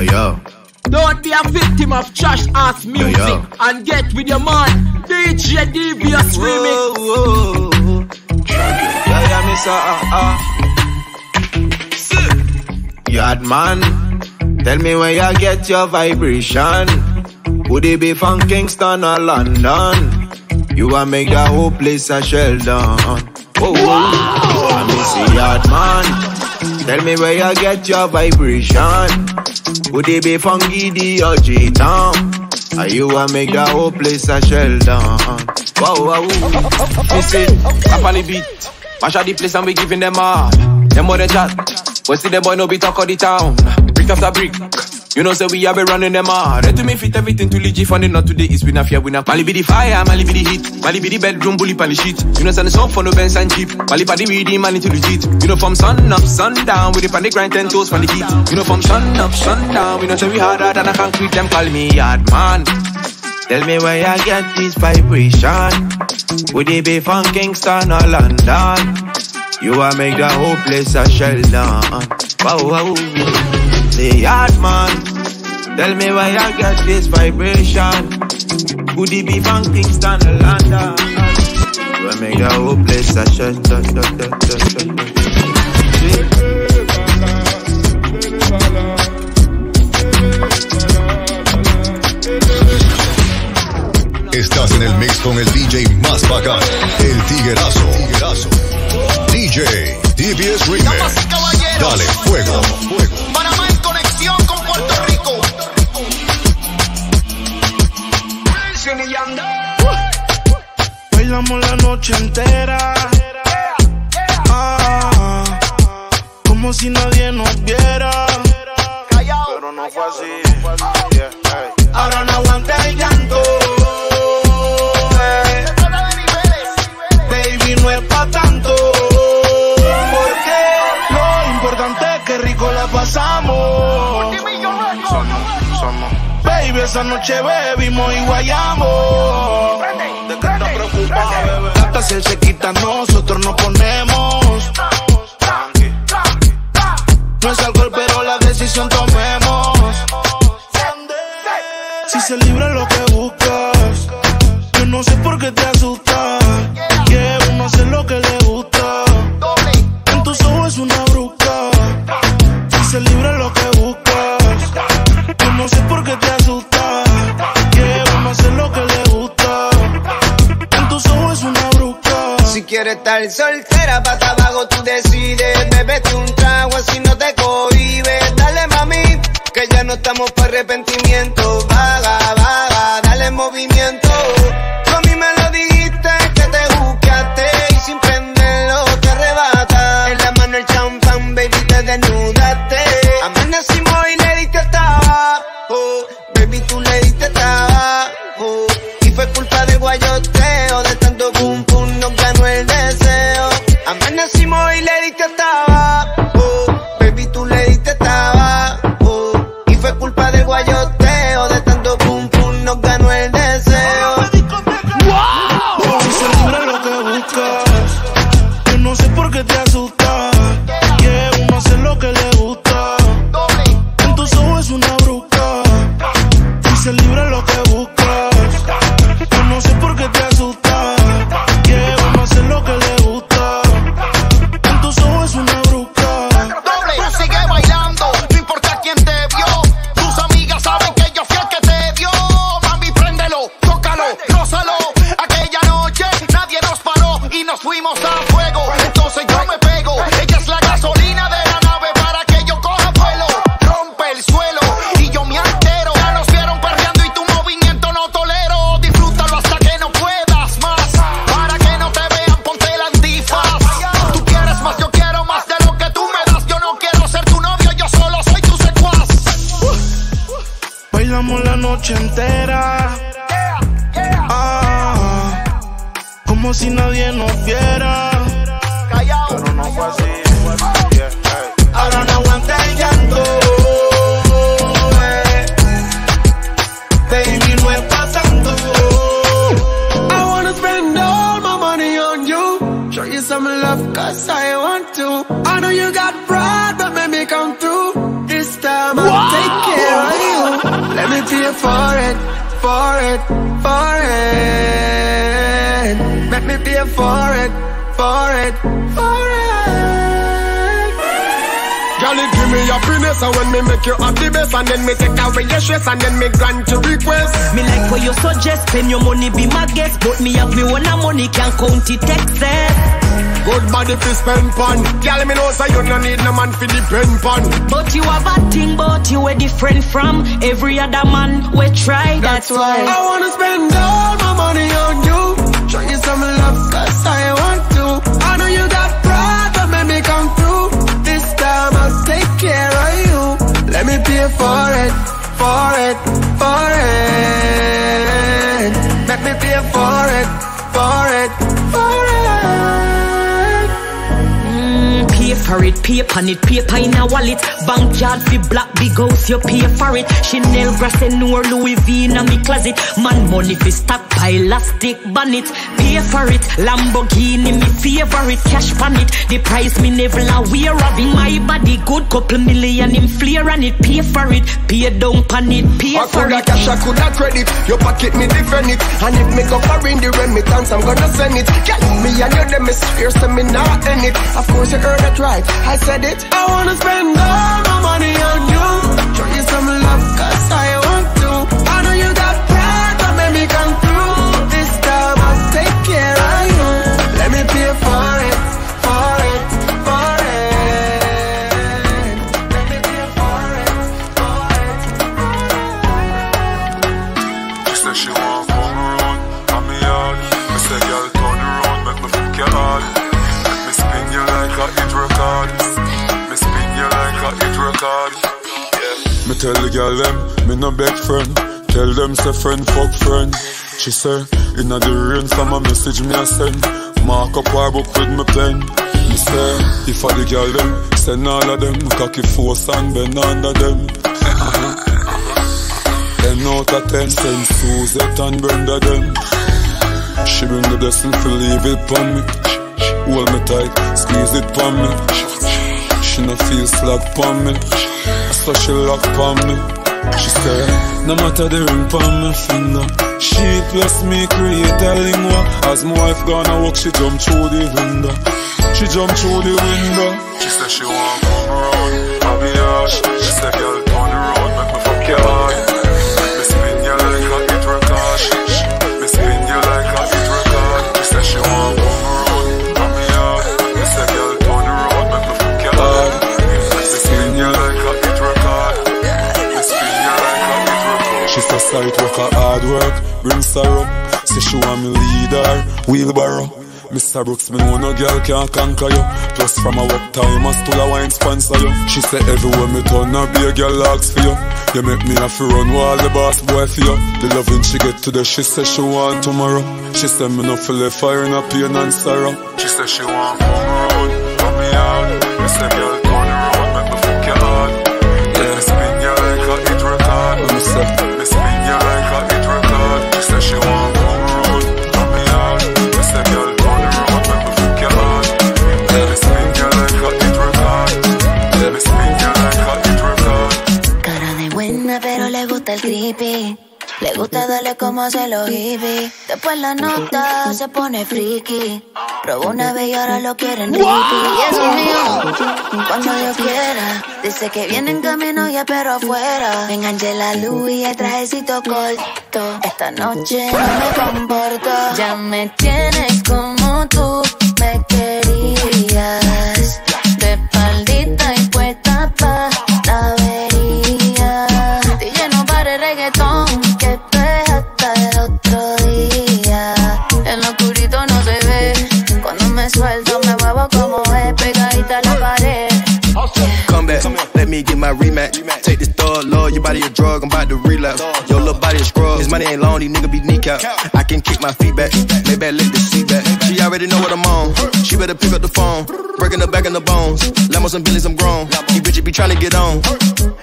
Yo, yo. Don't be a victim of trash ass music Yo, yo. and get with your man, DJ Devious Remix. Whoa, whoa. Yeah, yeah, me say, ah, ah. Yard man, tell me where you get your vibration. Would it be from Kingston or London? You a make the whole place a shell down. Whoa, whoa. I me say, yard man, tell me where you get your vibration. Would it be from Giddy or J-Town? Are you a make the whole place a shell down? Wow, wow, wow. Me say, up on the beat. Mash out the place and we giving them all. Them boy they chat. We see them boy no be talk of the town. Brick after brick. You know say we have been running them hard. Ready to me fit everything to legit funny not today. Been a fear not. Mali be the fire, Mali be the heat. Mali be the bedroom bully the sheet. You know send the song for no Benz and cheap. Mali pa the reading man into legit. You know from sun up, sun down. We the pan the grind ten toes from the heat. You know from sun up, sun down. We know say we harder than a concrete. Them call me yard man. Tell me where I get this vibration. Would it be from Kingston or London? You a make the whole place a shell down. Wow, wow. Say hard man. Tell me where you get this vibration. Would it be from Kingston or London? A make the whole place down, down, down, down. Estás en el mix con el DJ más bacán, el tiguerazo. DJ DBS Remix. Dale fuego. Panamá Bailamos la noche entera. Ah, como si nadie nos viera. Pero no fue así. Yeah, hey. Ahora no aguanta el llanto. eh. Baby, no es pa' tanto. Porque lo importante es que rico la pasamos. Somos, somos. Baby, esa noche bebimos y guayamos. ¿De qué estás preocupada, bebé? Hasta si él se quita, nosotros nos ponemos. No es alcohol, pero la decisión estar soltera, pa' Show you some love, cause I want to. I know you got pride, but make me come through. This time I'll take care of you Let me pay for it, for it, for it. Make me pay for it, for it, for it. Girl, it give me happiness and when me make you happy best And then me take away your stress and then me grant your request. Me like what you suggest, spend your money be my guest. But me have me one money, Can't count it excess. Good body fi spend pon Girl, me know say you no need no man fi depend pon But you have a thing, but you are different from Every other man we try, that's, why I wanna spend all my money Pay for it, for it, for it. Let me pay for it, for it, for it. Mm, pay for it, pay on it, paper in a wallet. Backyard fi black big house, you pay for it. Chanel grass and Louis V in a me closet. Man money fi stockpile, elastic bonnet. Pay for it, Lamborghini me favorite. Cash pan it, the price me never a wear of in my body. Good couple million in flare on it. Pay for it, pay down pan it, pay I for coulda it. cash, I coulda credit Your pocket me defend it And if me go foreign the remittance I'm gonna send it Girl, me and you them is fierce and me not in it Of course you heard it right, I said it I wanna spend all my money on you. Show you some love, cause I record. Me tell the girl them, me no beg friend. Tell them say friend fuck friend. She say, inna the rain from a message me a send. Mark up her book with me pen. Me say, if I the girl them, send all of them. Cocky force and bend under them. Ten out of ten, send Suzette and Brenda them. She bring the blessing for leave it pon me. Hold me tight, squeeze it pon me. She no feel slack pon me. So she lock pon me. She say, no matter the ring pon me finger. She plus me create a lingua. As my wife gonna walk, she jump through the window. She jump through the window. She say she want come around, have me ash. She say, girl, turn around, make me fuck your heart. Bring sorrow. Say she want me leader, wheelbarrow. Mr. Brooks, me know no girl can conquer you. Plus from a work time, I still a wine sponsor you. She say everywhere me turn, I be a girl ask for you. You make me have to run while the boss boy for you. The loving she get today, she say she want tomorrow. She say me no feel the fire in her pain and sorrow. She say she want come around, come me out. Le gusta darle como hace los hippies. Después la nota se pone friki. Probó una vez y ahora lo quieren repeat. Y eso es mío, cuando yo quiera. Dice que viene en camino ya pero afuera. Me enganché la luz y el trajecito corto. Esta noche no me comporto. Ya me tienes como tú me querías. De espaldita y puesta pa' get my rematch. Take this thug, love, your body a drug, I'm about to relapse. Your little body a scrub, his money ain't long, these niggas be kneecap. I can kick my feet back, maybe I let the seat back. She already know what I'm on, she better pick up the phone. Breaking her back in the bones, Lambos and Billies, I'm grown. These bitches be trying to get on,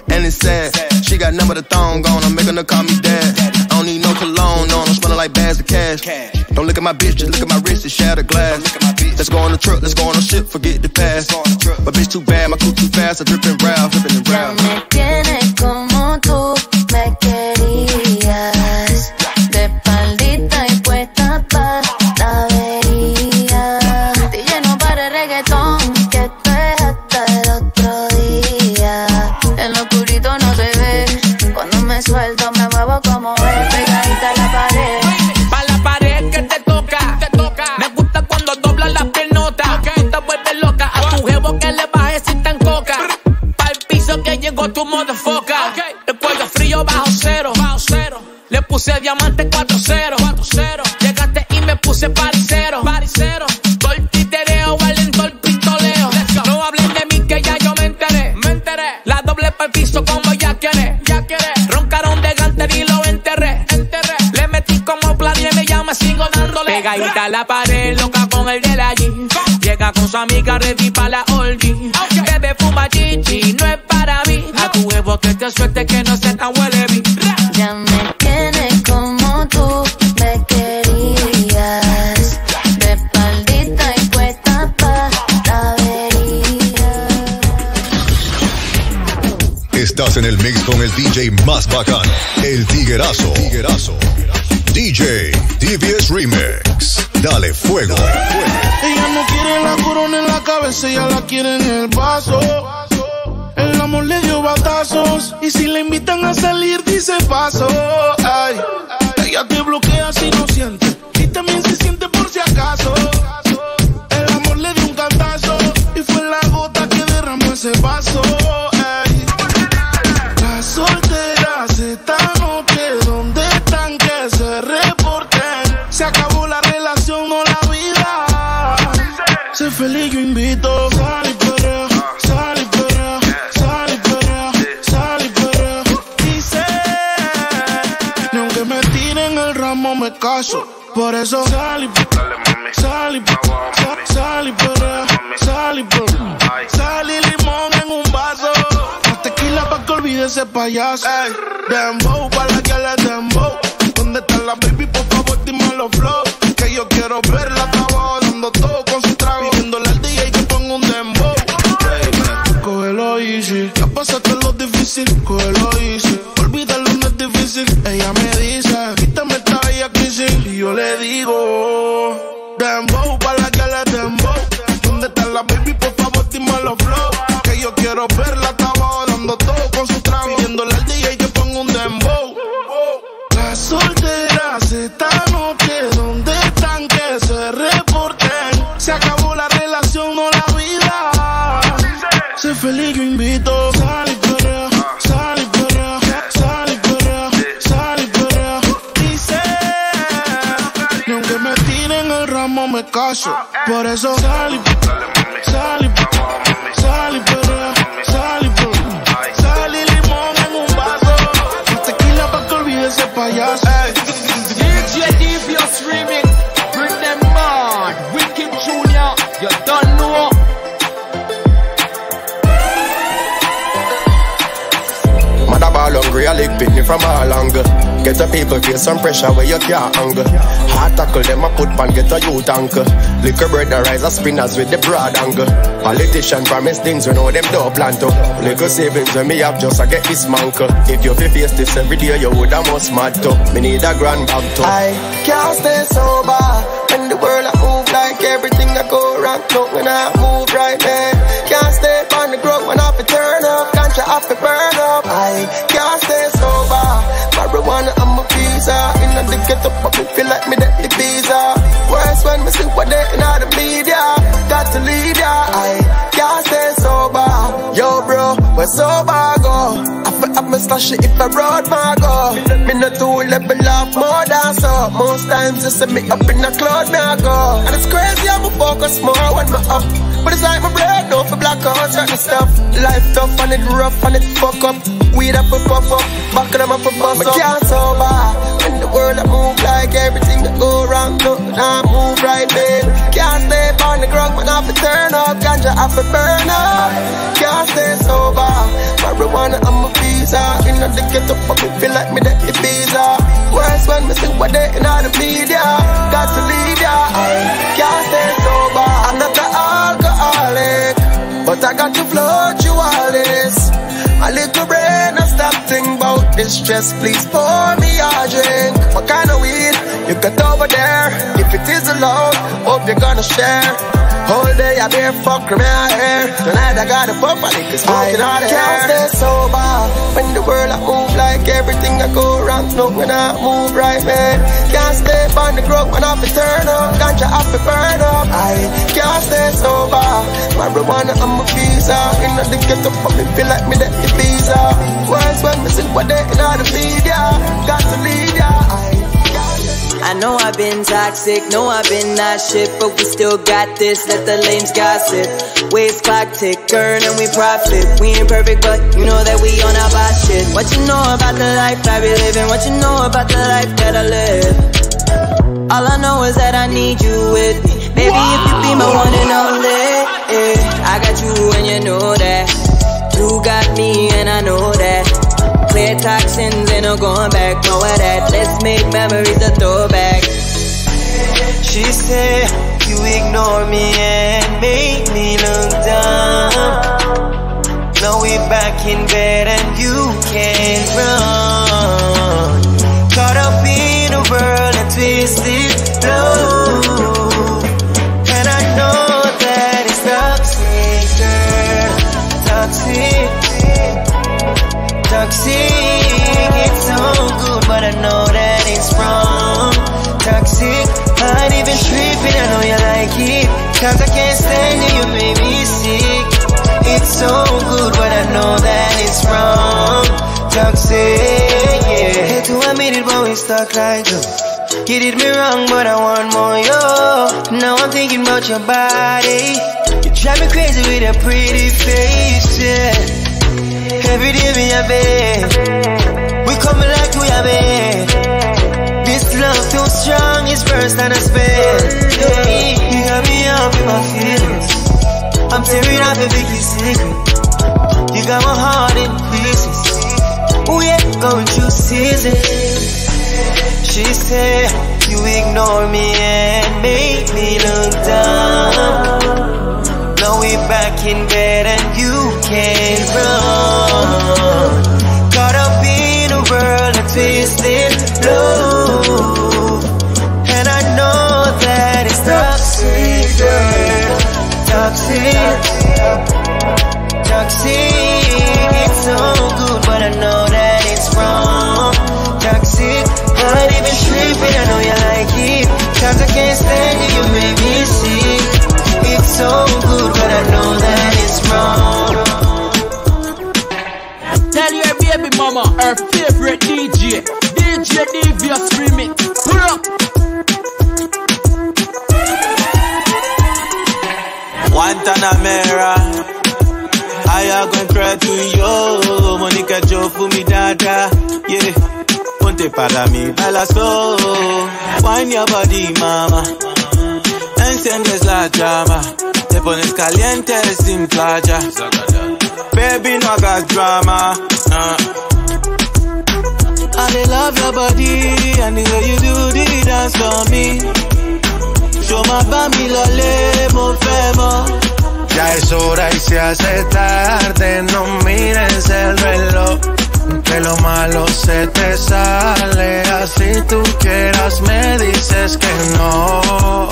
and it's sad. She got none but the thong on, I'm making her call me dad. I don't need no cologne on, I'm smelling like bags of cash. Don't look at my bitch, just look at my wrist, it's shattered glass. Let's go on the truck, let's go on the ship, forget the past. My bitch too bad, my coupe too fast, I drip and round, Ya round. me tienes como tú me querías. Puse diamante 4-0. 4-0. Llegaste y me puse paricero. Paricero. Tortitereo, valento el pistoleo. No hablen de mí que ya yo me enteré. Me enteré. La doble para el piso como ya quiere. Ya quiere. Roncaron de ganter y lo enterré. Enterré. Le metí como plan y me llama, sigo dándole. Pegadita a la pared, loca con el de la G. Llega con su amiga ready para la orgy. Bebe fuma chichi, no es para mí. A tu huevo que te suerte que no se tan huele bien. Ya me en el mix con el DJ más bacán, el Tiguerazo. Tiguerazo. DJ TBS Remix. Dale fuego. Ella no quiere la corona en la cabeza, ella la quiere en el vaso. El amor le dio batazos y si le invitan a salir dice paso. Ay, ella te bloquea si no siente y también se siente Por eso sal y sal y sal- y perrea, sal y. Sal y limón en un vaso. Más tequila pa' que olvide ese payaso. Ey, dembow, para la que le dembow. ¿Dónde está la baby? Por favor, dime los flow. Que yo quiero verla, some pressure where you can't angle. Hard tackle them a put pan, get a youth angle. Liquor bread the rise of spinners with the broad angle. Politician promise things we know them don't plan to. Little savings when me have just I get this mantle. If you feel face this every day, you would have must mad to. Me need a grand bag to. I can't stay sober when the world I move like everything I go wrong. Don't when I move right man. Can't stay on the ground when I to turn up. Can't you have to burn The ghetto, but me feel like me that the visa. Worse when me see what they in the media. Got to leave ya. I can't stay sober. Yo, bro, where sober go? I feel up my stash if I road my go. Me not too level off more than so. Most times you see me up in the cloud, me I go. And it's crazy, I'm a focus more when me up. But it's like my brain, no for black out certain stuff. Life tough and it rough and it fuck up. Weed up and puff up, back of them up and bust up. can't sober. The world I move like everything that go wrong, nothing I move right, babe. Can't stay on the ground when I have to turn up. Ganja I have to burn up. Can't stay sober. Marijuana I'm a visa. In the ghetto, but me feel like me this stress. Please pour me a drink. What kind of weed you got over there? If it is alone, hope you're gonna share. Whole day I bear fuck me out here. Tonight I got a I think it's smoking out of here. Can't stay sober when the world I move like everything I go wrong. No, when I move right, man. Can't stay on the growth when I to turn up. Ganja have to burn up. I can't stay sober. Marijuana, I'm a visa. In the ghetto, me feel like me that the visa. Words when me what they in the media. Got to lead ya. I know I've been toxic, know I've been that shit, but we still got this. Let the lames gossip. Waste clock tick, earn and we profit. We ain't perfect, but you know that we on our bad shit. What you know about the life I be living? What you know about the life that I live? All I know is that I need you with me. Baby, if you be my one and only, eh, I got you and you know that. You got me and I know that. Clear toxins ain't no going back, know that. Let's make memories a throwback. She said you ignore me and make me look dumb. Now we back in bed and you can't run. Caught up in a world of twisted toxic. It's so good, but I know that it's wrong. Toxic, ain't even tripping. I know you like it, cause I can't stand you. You make me sick. It's so good, but I know that it's wrong. Toxic, yeah. Hate to admit it, but we stuck like glue. Get it me wrong, but I want more, yo. Now I'm thinking about your body. You drive me crazy with a pretty face, yeah. Every day me a bed. We coming like we a bed. This love too strong, it's worse than a spell. You got me up in my feelings. I'm tearing up every secret. You got my heart in pieces. Oh yeah, going through seasons. She said you ignore me and make me look dumb. Now we back in bed you. You make me sick. It's so good, but I know that it's wrong. Tell your baby mama her favorite DJ, DJ Devious Remix. Pull up. Guantanamera. I am gonna cry to you, Monica Joe for me dada, yeah. Ponte para mí, baila so, wine your body mama, enciendes la llama, te pones caliente sin playa, baby no hagas drama, uh. I love your body and the way you do the dance for me. Show my bami lole, mo fẹ́ mọ̀. Ya es hora y se hace tarde, no mires el reloj. Que lo malo se te sale, así tú quieras me dices que no,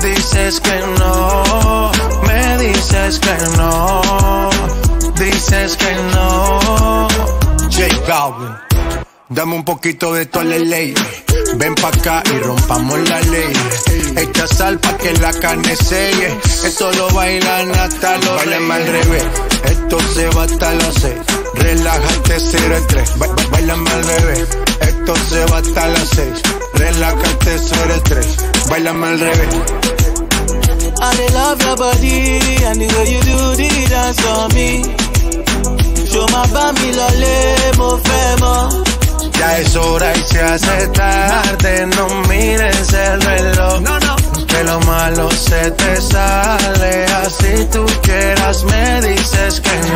dices que no, me dices que no, dices que no. J Balvin, dame un poquito de tu ley. Ven pa' acá y rompamos la ley. Echa sal pa' que la carne selle. Esto lo bailan hasta los Bailame al revés. Esto se va hasta las seis. Relájate, cero estrés. Ba ba bailame al revés. Esto se va hasta las seis. Relájate, cero estrés. Bailame al revés. I love your body and the way you do the dance for me. Show my bami lole, mo fẹ́ mọ̀. Ya es hora y se hace tarde, no mires el reloj. No, no. Que lo malo se te sale, así tú quieras me dices que no,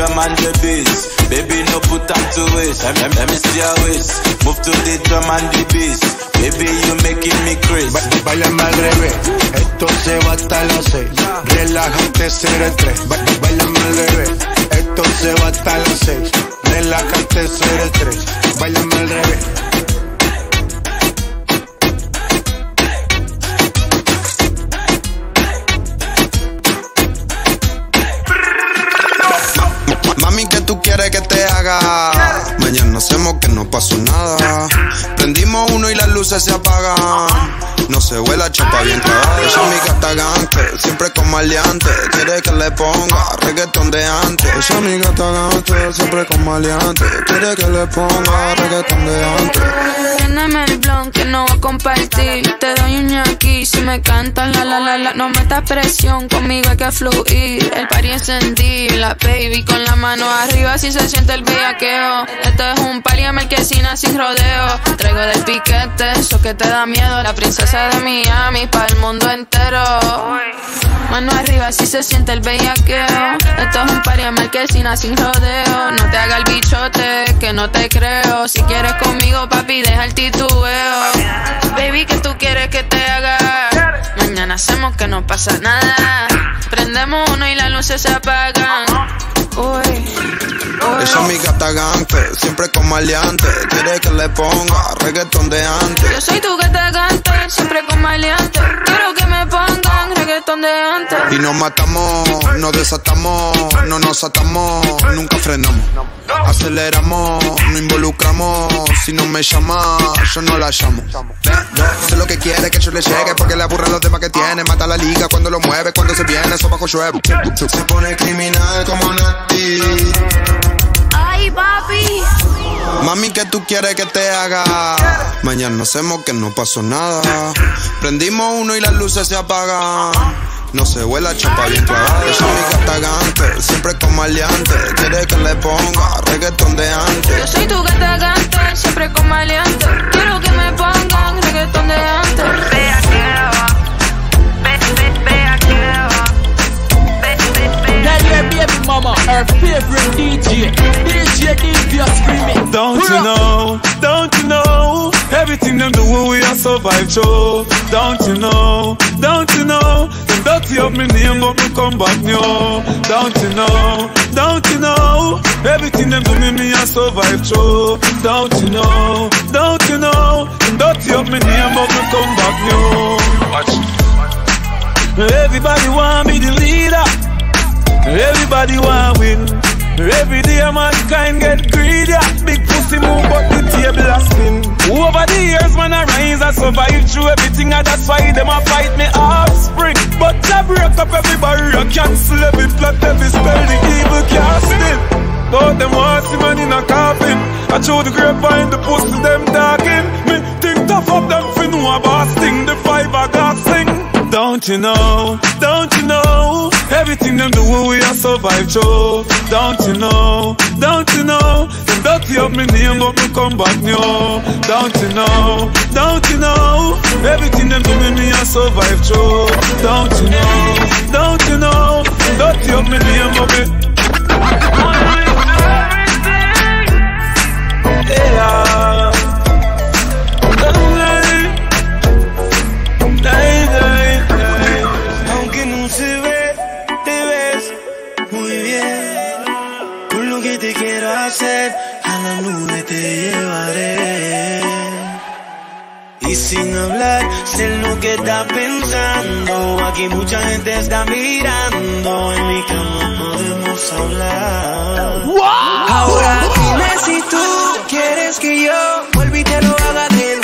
drum and the bass. Baby, no put up to waste. Let, let, let me see your waist. Move to the drum and the bass. Baby, you making me crazy. Ba- Báilame al revés, esto se va hasta las seis. Relájate, seré tres. Ba- Báilame al revés, esto se va hasta las seis. Relájate, seré tres. Báilame al revés. Hacemos que no pasó nada. Prendimos uno y las luces se apagan. No se huele chapa bien tragada. Ella mi gata gante, siempre con maleante. Quiere que le ponga reggaetón de antes. Ella mi gata gante, siempre con maleante. Quiere que le ponga reggaetón de antes. Préndeme el blon que no voy a compartir. Te doy un aquí si me cantas la la la la. No metas presión, conmigo hay que fluir. El party encendido, la baby con la mano arriba si se siente el bellaqueo. Esto es un party en marquesina sin rodeo. Traigo del piquete, eso que te da miedo. La princesa de Miami para el mundo entero. Mano arriba si se siente el bellaqueo. Esto es un party en marquesina sin rodeo. No te haga el bichote, que no te creo. Si quieres conmigo, papi, deja el titubeo. Baby, que tú quieres que te haga. Mañana hacemos que no pasa nada. Prendemos uno y las luces se apagan. Ella es mi gata gante, siempre con maleante. Quiere que le ponga reggaetón de antes. Yo soy tu gata gante, siempre con maleante. Quiero que me Y nos matamos, nos desatamos, no nos atamos, nunca frenamos. Aceleramos, no involucramos. Si no me llama, yo no la llamo. Sé lo que quiere que yo le llegue, porque le aburren los demás que tiene. Mata la liga cuando lo mueve, cuando se viene, eso bajo llueve. Se pone criminal como Nati. Papi. Mami, ¿qué tú quieres que te haga? Mañana hacemos que no pasó nada. Prendimos uno y las luces se apagan. No se huele chapa bien clavada. Ella es mi gata gante, siempre con maleante. Quiere que le ponga reggaetón de Yo antes. soy tu gata gante, siempre con maleante. Quiero que me pongan reggaetón de antes. Mama. Her favorite DJ. DJ DJ screaming. Don't you know, don't you know? Everything them do we are survive through Don't you know, don't you know? Them dirty up me name but me come back new. Don't you know, don't you know? Everything them do me me a survive through Don't you know, don't you know? Them dirty up me name but me come back new. Watch. Everybody want be the leader Everybody want win. Every day mankind get greedy. Big pussy move but the table a spin. Over the years man I rise I survive through everything and that's why them a fight me offspring. But I break up every barrier, cancel every plot, every spell the evil casting. But them want see man in a coffin. I show the grapevine, the pussy them talking. Me think tough up them fin know a boss thing. The five I got sing. Don't you know, don't you know? Everything them do we a survive through Don't you know, don't you know? Them dirty up me name but me come back new. Don't you know, don't you know? Everything them do me a survive through Don't you know, don't you know? Dirty up me name but me Y sin hablar, sé lo que estás pensando. Aquí mucha gente está mirando. En mi cama podemos hablar. Ahora dime si tú quieres que yo vuelva y te lo haga de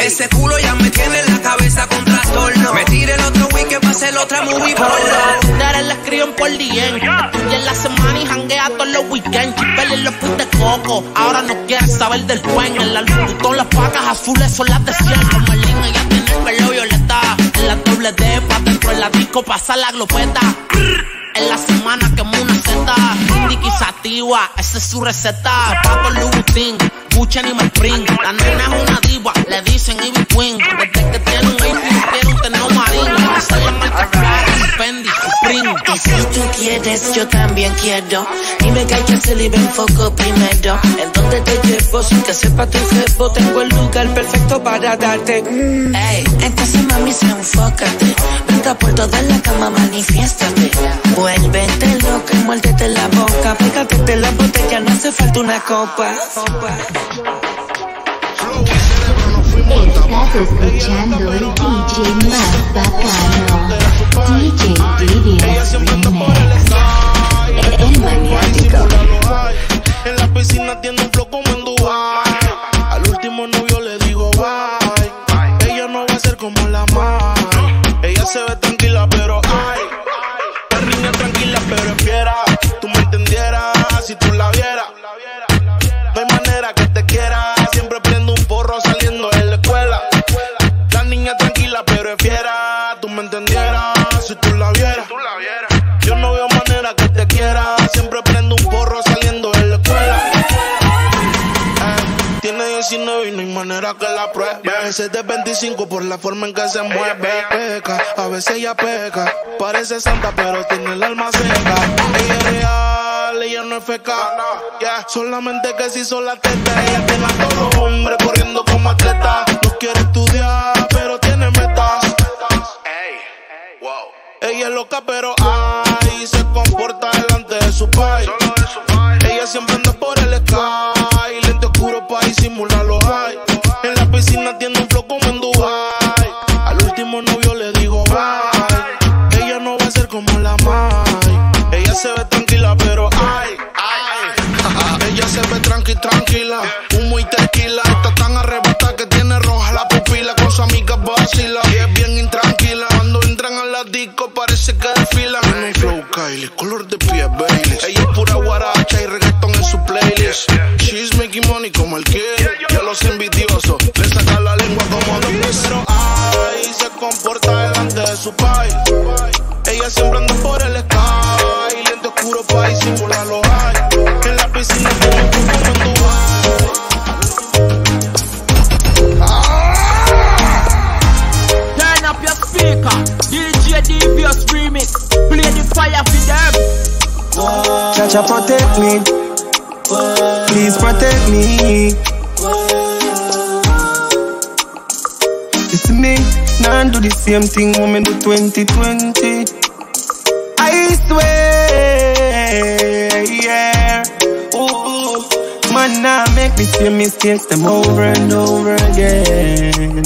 Ese culo ya me tiene en la cabeza con trastorno. Me tire el otro weekend pa' hacer otra movie porno. Dale le escriben por DM. Y en la semana y janguea todos los weekends. Chipele los put de coco. Ahora no quieres saber del cuen. En la luz, todas las pacas azules son las de 100. Como el ella tiene el pelo violeta. En la doble D, pa' dentro en la disco, pasa la glopeta. Esa es su receta. Papo Louboutin, Gucci ni Spring. La nena es una diva, le dicen Ivy Queen. Desde que tiene un AP, quiere un terno marino. Esa es la marca Prada, Fendi, Supreme. Y si tú quieres, yo también quiero. Dime que hay que hacer y ven foco primero. En donde te llevo, sin que sepa tu jefe, tengo el lugar perfecto para darte. Mm. Ey, entonces mami, se enfócate. Venga por toda la cama, manifiéstate. Vuélvete loca muérdete la boca. Pégate de la botella, no hace falta una copa. Estás escuchando el DJ más bacano. DJ Remix. El maniático. En la piscina tiene un flow como en Dubai. Al último novio le digo bye. Ella no va a ser como la más. Ella se ve tranquila, pero ay. 19 y no hay manera que la pruebe. A veces de 25 por la forma en que se mueve. Peca, a veces ella peca. Parece santa, pero tiene el alma seca. Ella es real, ella no es feca. Yeah, Solamente que si son la teta, ella tiene a todos los hombres corriendo como atleta. No quiere estudiar, pero tiene metas. Ella es loca, pero ay, se comporta delante de su país. Ella siempre anda por el lente disimular los high. En la piscina tiene un flow como en Dubai. Al último novio le digo bye. Ella no va a ser como la Mai. Ella se ve tranquila, pero ay, ay. Ella se ve tranqui, tranquila. Humo y tequila. Está tan arrebatada que tiene roja la pupila. Con su amiga vacila. Y es bien intranquila. Cuando entran a la disco parece que desfilan. Tiene un flow Kylie, color de piel Bailey. Ella siempre anda por el sky. Lente oscuro pa' disimular los high. En la piscina tiene un como en Dubai. Turn up your speaker, DJ Devious remix. Play the fire for them. Chacha protect me. Please protect me. It's me. Nah do the same thing when me do 2020. Make me see mistakes them over and over again.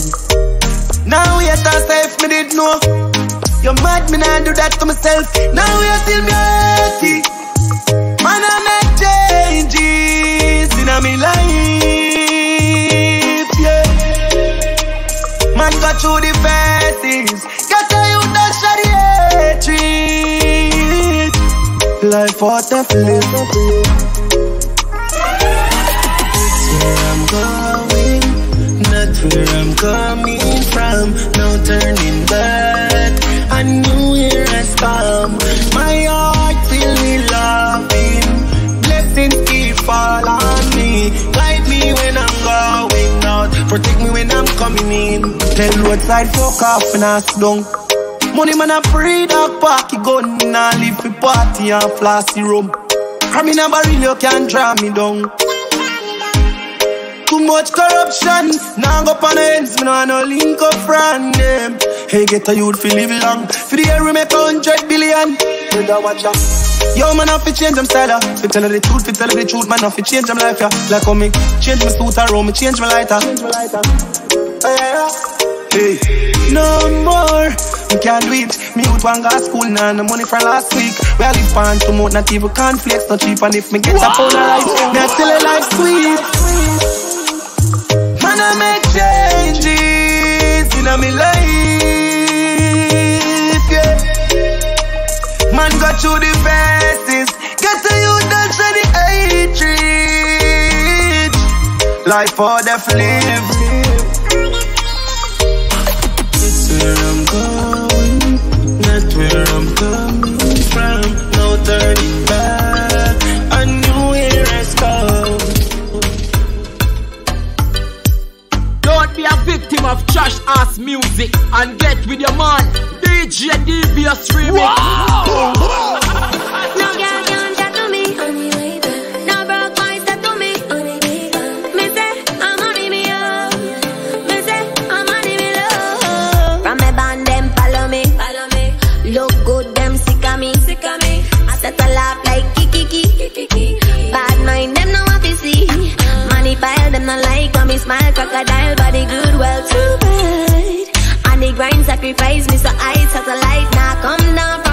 Now we us if me did know. You mad me nah do that to myself. Now we are still me healthy. Man, I make changes in me life, yeah. Man, got through the phases. Get a you that shot the hatred. Life what the flip. Coming from. No turning back. A new year has come. My heart filled with loving. Blessings keep fall on me. Guide me when I'm going out. Protect me when I'm coming in. Tell roadside fuck off and ask down. Money man a free dog party gun. Nah live for party and flossy rum. From in a barrel you can't draw me down. Too much corruption. Now go on ends, me no no link up from them. Hey, get a youth feel live long. For the year we make hundred billion. Better watch out. Yo, man, I fi change them style, yeah. Fi tell her the truth, fi tell the truth, man, I fi change them life, yeah. Like how me change my suit around, me change my lighter. Yeah. Hey, no more. We can't do it. Me out one go school now, no money from last week. We all live pan to mouth, not even cornflakes, not cheap. And if me get a pound of rice, me I still a life sweet. I make changes in a me life, yeah. Man, go through the phases. Get to you, don't show the hatred. Life for the live. Ass music and get with your man, DJ Devious Remix. No girl can chat to me. No broke boys chat to me. Me say I'm on me up. Me say I'm on me love. From me band them follow me. Follow me. Look good them sick of me. Sick of me. I set a laugh like kiki kiki. Bad mind them no want to see. Money pile them not like when me smile crocodile body good well too bad. And the grind sacrifice me so I satellite now come down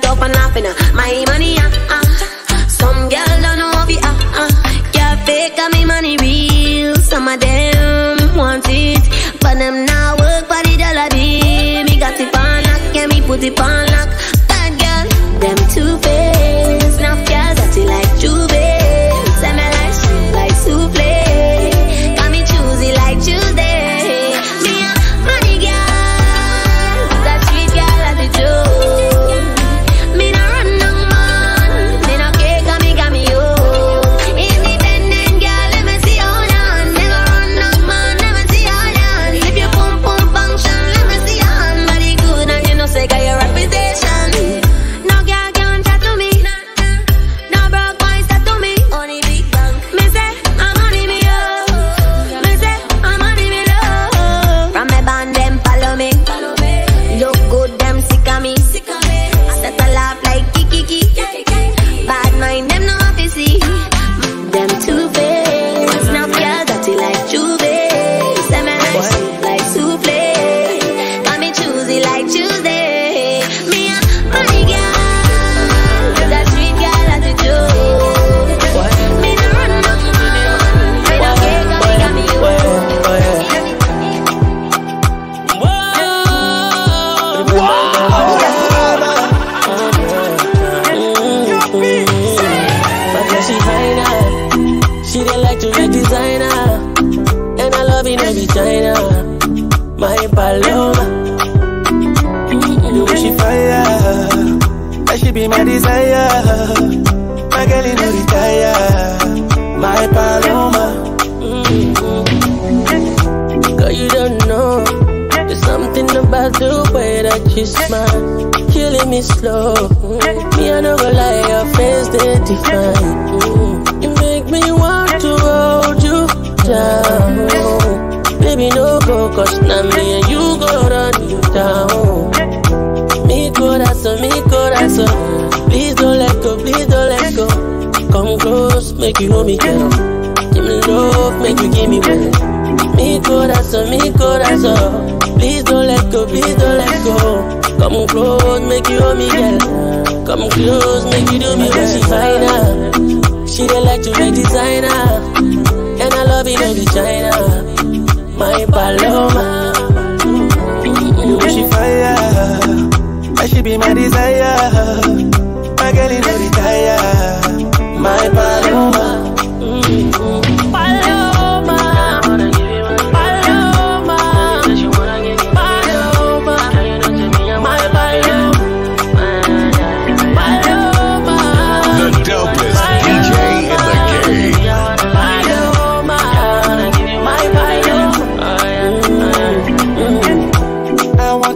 that it up and laughing uh. My money ah ah. Some girl don't know it ah ah. Girl fake and me money real. Some of them want it, but them now work for the dollar bill. Me got it on lock, yeah me put it on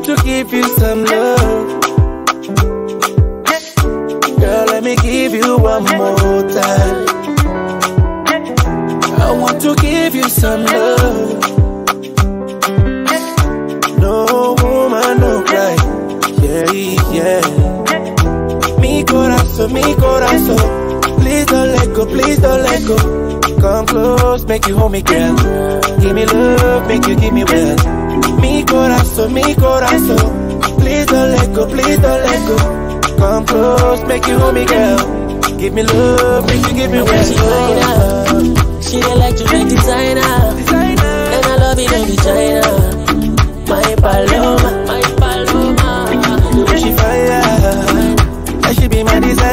to give you some love. Girl, let me give you one more time. I want to give you some love. No woman, no cry. Yeah, yeah. Mi corazón, mi corazón. Please don't let go, please don't let go. Come close, make you hold me, girl. Give me love, make you give me well. Mi corazón, mi corazón. Please don't let go, please don't let go. Come close, make you hold me, girl. Give me love, make you give me when she find. She don't like to be designer. And I love it in vagina. My paloma, my paloma. She fire, and she be my designer.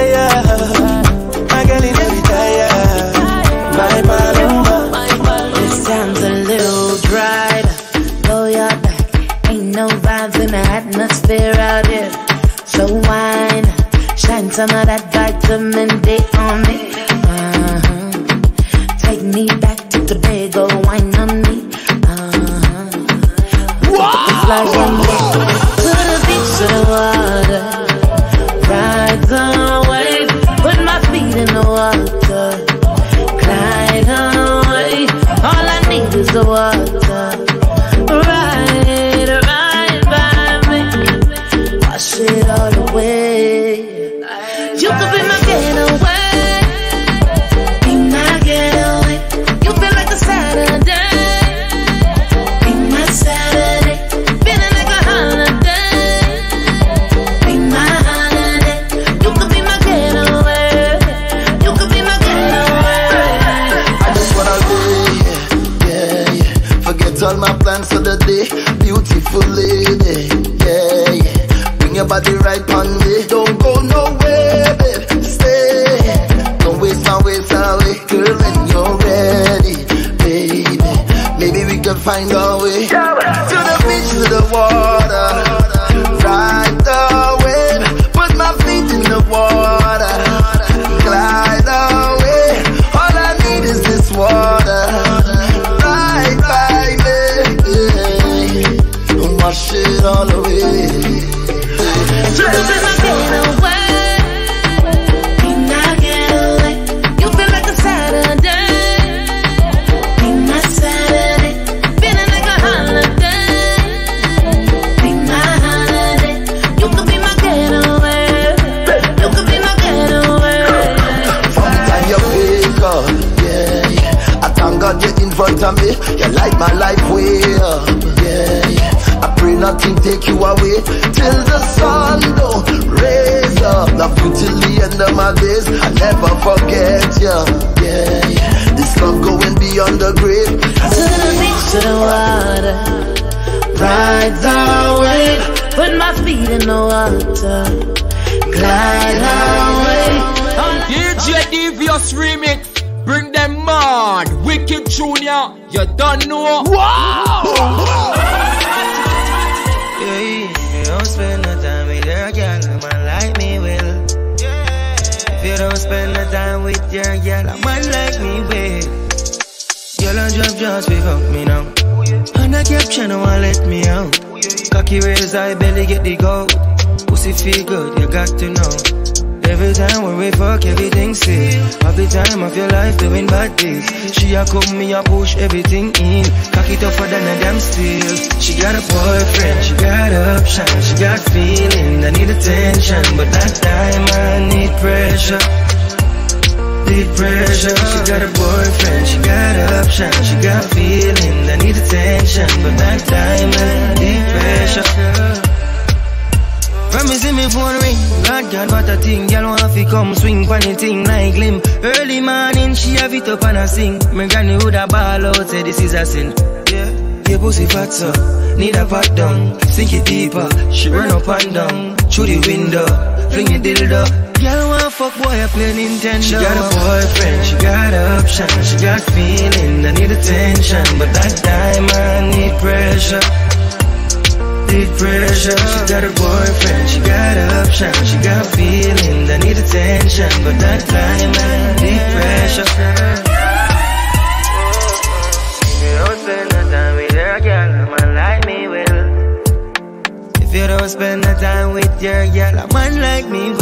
Feel good, you got to know. Every time when we fuck, everything. Half the time of your life doing bad things. She a come, me a push everything in. Cock it tougher than a damn steel. She got a boyfriend, she got option, she got feeling. I need attention, but that time I need pressure. Need pressure. She got a boyfriend, she got option, she got feeling. I need attention, but that time I need pressure. Promising me phone ring. God, God, what a thing. Girl want fi come swing pon the thing like limb. Early morning, she have it up and a sing. My granny would a ball out, say this is a sin. Yeah, your pussy fat so need a pat down. Sink it deeper. She run up and down through the window. Fling it dildo. Girl want fuck boy, I play Nintendo. She got a boyfriend, she got option, she got feeling. I need attention, but that I need pressure need pressure. She got a boyfriend, she got option, she got feelings. I need attention, but that time I need pressure. If you don't spend no time with your girl, a man like me will. If you don't spend no time with your girl, a man like me will.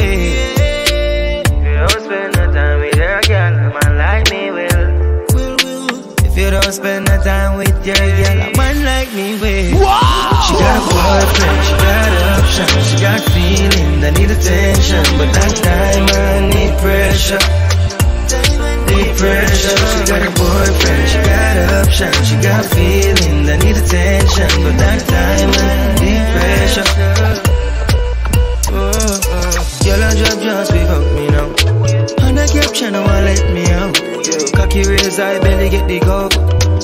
If you don't spend no time with your girl, a man like me will. If you don't spend no time with your girl, a man like me will. She got a boyfriend, she got option, she got feeling. I need attention, but that time I need pressure. Need pressure. She got a boyfriend, she got option, she got feeling. I need attention, but that time I need pressure. Oh, oh. Girl, I drop just pick up me now. And I kept trying to let me out. Cocky raise, I barely get the go.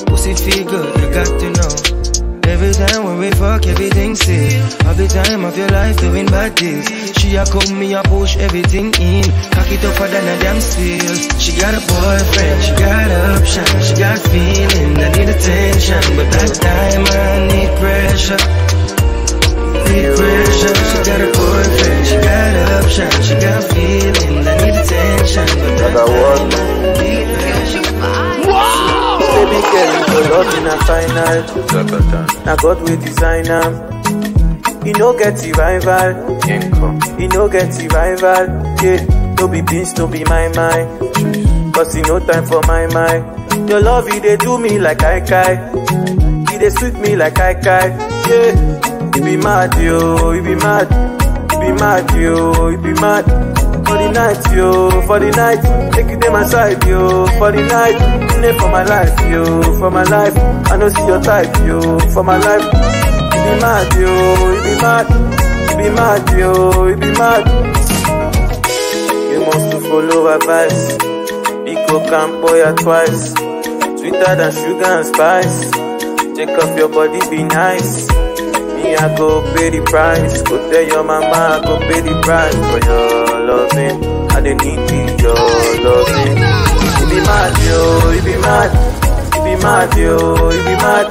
Pussy feel good, you got to know. Every time when we fuck, everything sick. Half the time of your life doing bad things. She a come, me a push everything in. Cock it tougher than a damn steel. She got a boyfriend, she got option, she got feeling. I need attention, but that time I need pressure. Need pressure. She got a boyfriend, she got option, she got feeling. I need attention, but that time I need pressure. Baby girl, your love in a final. Now God will design am. You no get rival. You no get rival. Yeah, no be beans, no be my mind. Cause you no time for my mind. Your love, you they do me like I kai. You they sweet me like I kai. Yeah, you be mad, yo, you be mad. You be mad, yo, you be mad. For the night, yo, for the night, take you to my side, yo, for the night, in it for my life, yo, for my life, I know see your type, yo, for my life, you be mad, yo, you be mad, you be mad, yo, you be mad. You must follow advice, Pico Campoya twice, sweeter than sugar and spice, take off your body, be nice. I go pay the price. Go tell your mama, I go pay the price for your loving. I don't need your loving. You be mad, yo, you be mad. You be mad, yo, you be mad.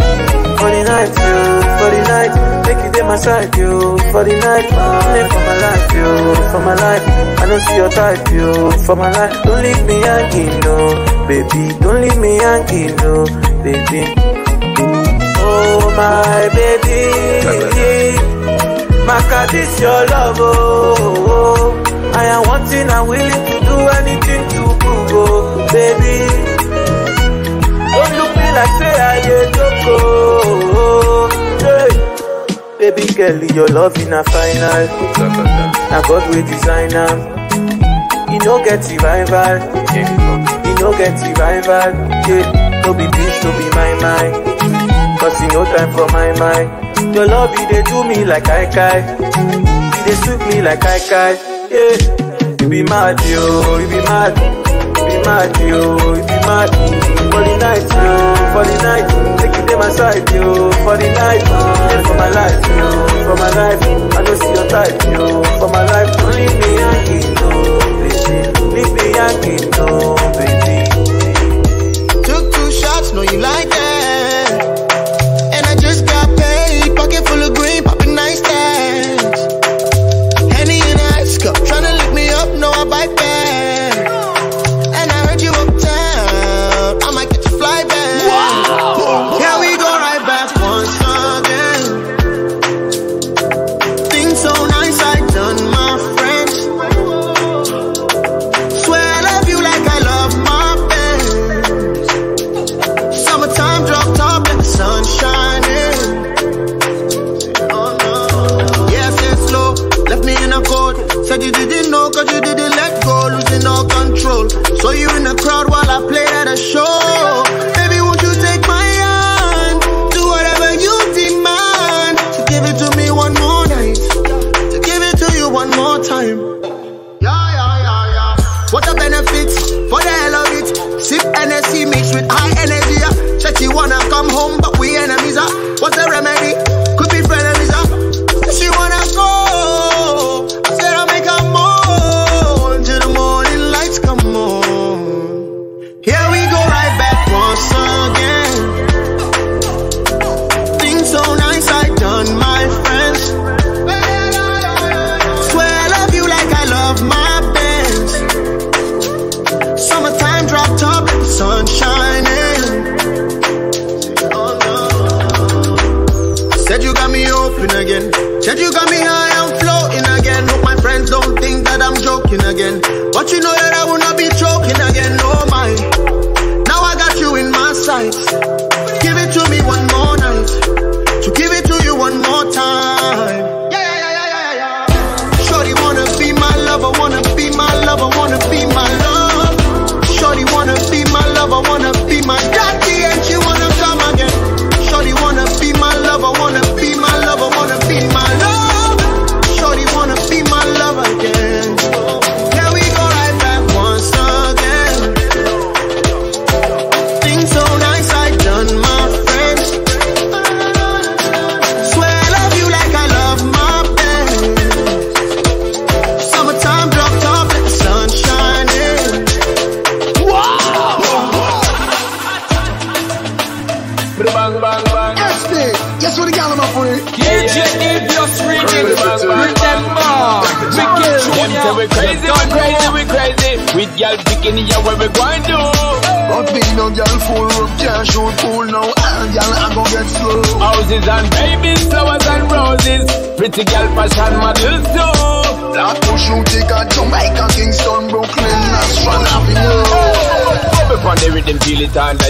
For the night, yo, for the night. Take you to my side, yo, for the night. Live for my life, yo, for my life. I don't see your type, yo, for my life. Don't leave me hanging, no, baby. Don't leave me hanging, no, baby. Oh my baby, Maka, this your love, oh, oh. oh. I am wanting and willing to do anything to prove, oh, baby. Don't look me like say I did joke, oh, oh, oh, hey. Baby girl, your love in a final. Now God will design am. You no get the rival. You no get the rival. Yeah, no be bitch, no be my mind. You no time for my mind. Your love, you they do me like I kai. You they sweep me like I kai. Yeah, you be mad, yo, you be mad. You be mad, yo, you be mad. For the night, yo, for the night. Take you to my side, yo, for the night. Yeah, for my life, yo, for my life. I don't see your type, yo, for my life. Don't leave me hanging, no, baby. Leave me hanging, no, baby. know you like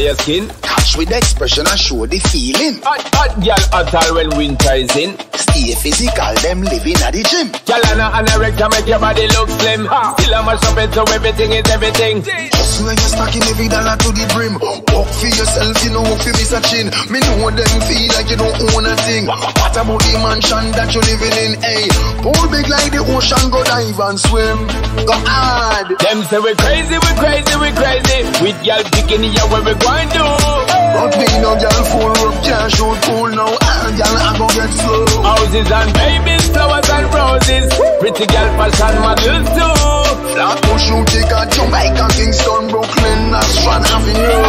your skin. With expression and show the feeling. Hot, hot girl, hotter when winter is in. Stay physical, them living at the gym. Girl, and a anorecta make your body look slim. Still a mash up it, so everything is everything. Just when you're stacking every dollar to the brim. Walk for yourself, you know, walk for Mr. Chin. Me know them feel like you don't own a thing. What about the mansion that you're living in? Hey, pool big like the ocean, go dive and swim. Go hard. Them say we crazy, we crazy, we crazy. With y'all picking here, what we going to do? But me no girl full up, can't shoot pool now. And girl, I go get slow. Houses and babies, flowers and roses. Pretty girl fashion models too. Flat to shoot, take a Jamaica, Kingston, Brooklyn, Nashville, Avenue.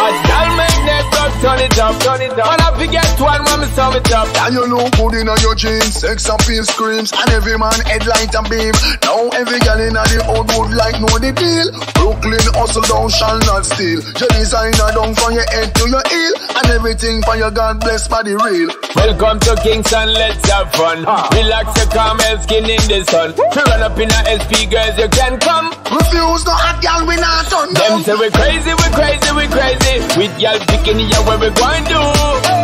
A girl make neck up, turn it up, turn it up. When I forget one, when me sum it up. And you look good in your jeans, sex appeal screams, and every man headlight and beam. Now every girl in the old would like know the deal. Brooklyn hustle down shall not steal. Your designer down from your head to your heel, and everything for your God bless body real. Welcome to Kingston, let's have fun. Ah. Relax your caramel skin in the sun. To run up in a SP, girls, you can come. Refuse no hot girl, we not turn Them say we crazy, we crazy, we crazy. With y'all picking here, what we going to do?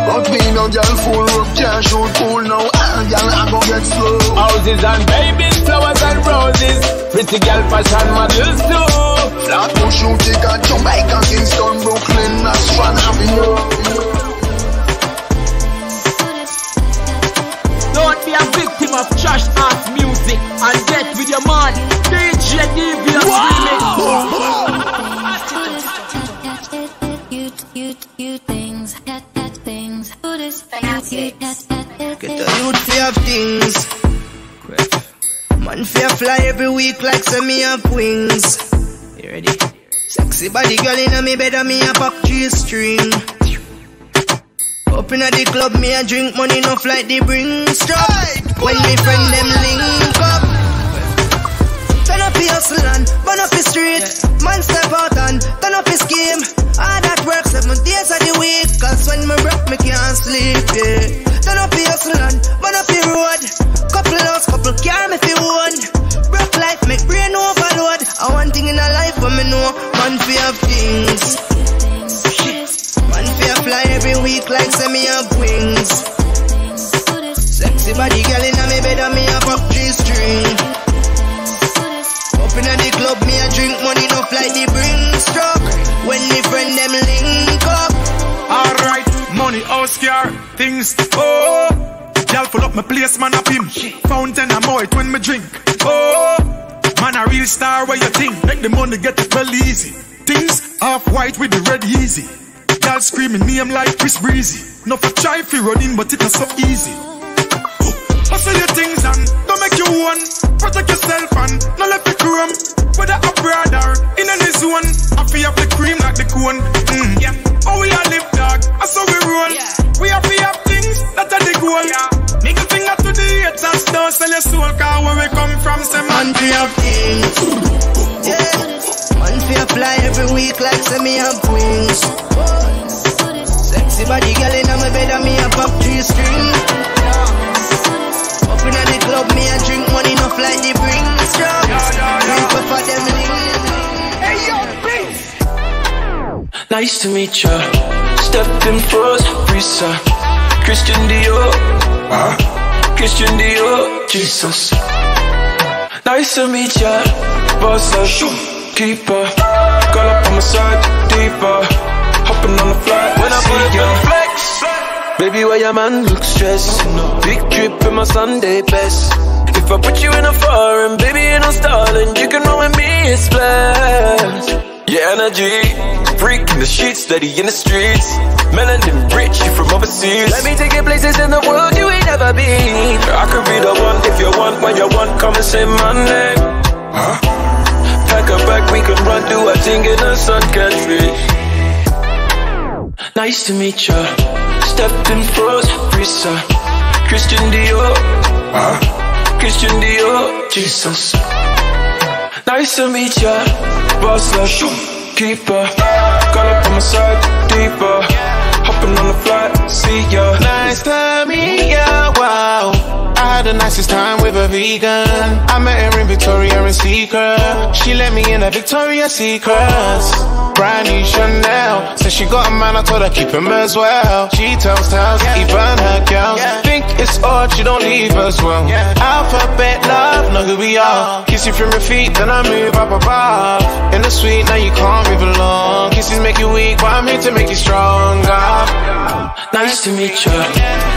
But me no girl full up, can't shoot pool now. And girl, I go get slow. Houses and babies, flowers and roses. Pretty girl fashion models too. Flat to shoot, take a Jamaica, Kingston, Brooklyn, Nashville, Avenue. Don't be a victim of trash art music and get with your man. DJ Devious Get the youth fi have things. Man fi a fly every week like say me have wings. You ready? Sexy body girl in me bed and me a pop G string. Up in the club, me a drink money enough like the bring strap. When me friend them link up. Turn up your hustle and burn up the street. Man step out and turn up his scheme. All ah, that work seven days of the week. Cause when me broke, me can't sleep. Yeah. Turn up your hustle and burn up the road. Couple house, couple car, me fi one. Broke life, make brain overload. And one thing in a life, when me know, man have things. Man fi fly every week like say me wings. Sexy body girl in me bed and me a pop G string. Up in the club, me a drink money enough like the bring struck. When me friend them link up. Alright, money, house car, things, oh. Y'all full up my place, man, up him. Fountain, I'm out when me drink, oh. Man, a real star, where you think? Make the money get it well easy. Things half white with the red easy. Y'all screaming name like Chris Breezy. No for try fi running, but it is so easy. Hustle your things and don't make you one. Protect yourself and no let the chrome. Whether a brother in any zone, I feel have the cream like the cone. Mm. Yeah. Oh, we all live dog, that's how we roll. We have we have things that are the goal. Nigga finger to the haters, don't sell your soul, cause where we come from, say man, we have things. Yeah. Man fi fly every week like say me have wings. Sexy body girl in my bed and me a pop three string. Up in the club, me a drink money enough like the bring strong. Drink up for them. Hey yo, Nice to meet ya. Stepping froze, Risa. Christian Dior. Huh? Christian Dior. Jesus. Nice to meet ya. Boss up. Keeper. Girl up on my side. Deeper. Hopping on the flight. When I pull up in the flex. Baby, why your man look stressed? Big trip in my Sunday best. If I put you in a foreign, baby, you know stalling. You can roll with me, it's blessed. Your energy, freak in the sheets, steady in the streets. Melanin rich, you from overseas. Let me take you places in the world you ain't never been. I could be the one if you want, when you want, come and say my name. Huh? Pack a bag, we can run, do a thing in the sun country. Nice to meet ya. Stepping froze, Risa. Christian Dior. Huh? Christian Dior. Jesus. Nice to meet ya. Boss like keeper. Girl up on my side, deeper. Hopping on the flight, see ya. Nice to meet ya, wow. I had the nicest time with a vegan. I met her in Victoria and Secret. She let me in a Victoria's Secrets. Brand new Chanel. Said she got a man, I told her keep him as well. She tells tales, even her girls. Think it's odd, she don't leave as well. Alphabet love, know who we are. Kiss you from your feet, then I move up above. In the suite, now you can't move along. Kisses make you weak, but I'm here to make you stronger. Nice to meet ya.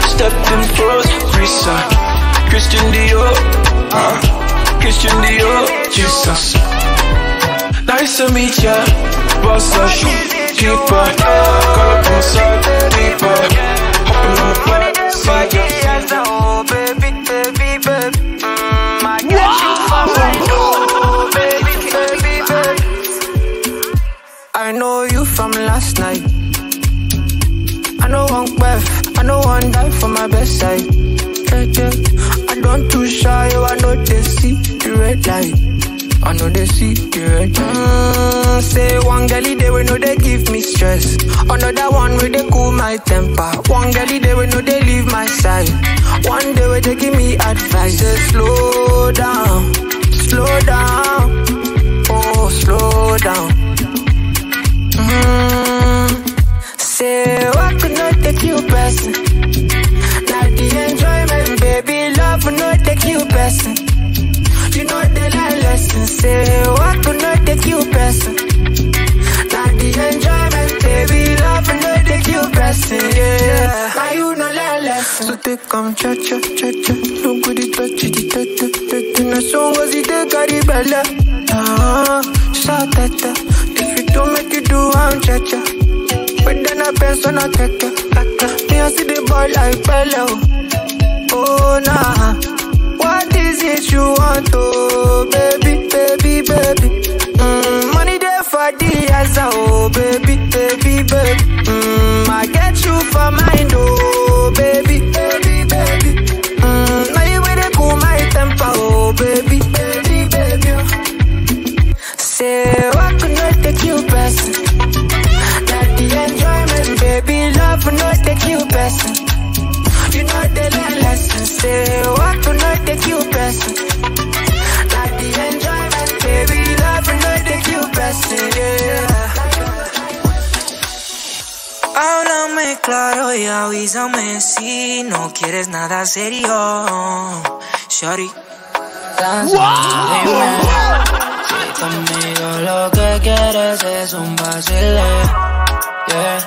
Stepping froze, Risa. Christian Dior. Huh? Christian Dior. Jesus. Nice to meet ya. Boss up, keeper. Girl up on my side, deeper. Hopping on the flight, see ya. Oh, baby, baby, baby. Mm, I got you for right baby, baby, baby. I know you from last night. I know one breath, I know one die for my best side. Yeah, yeah. Oh, I know they see the red light. I know they see the red light. Mm, say one girlie they will know they give me stress. Another one where they cool my temper. One girlie they will know they leave my side. One day where they give me advice. Say slow down, slow down, oh slow down. Mm, say what could not take you person. Person. You know the life lesson. Say what could not take you person. Like the enjoyment, baby, love will not take you person. Yeah, now you know life lesson. So take come cha cha cha cha. No good it touch it, touch it, touch it. Na song was it the carry bella. Ah, shout that If you don't make it do, I'm cha cha. But then I best on a kaka, kaka. I see the ball like bello. Oh nah, what is it you want, oh baby, baby, baby. Mm, money there for the yes, oh baby, baby, baby. Mm, I get you for mind, oh baby, baby, baby. Mm, now you with it cool my temper, oh baby, baby, baby. Say what could not take you best? That the enjoyment, baby, love not take you best. You know the lessons. say what. Claro y avísame si no quieres nada serio. Shorty. Si conmigo lo que quieres es un vacile. Yeah.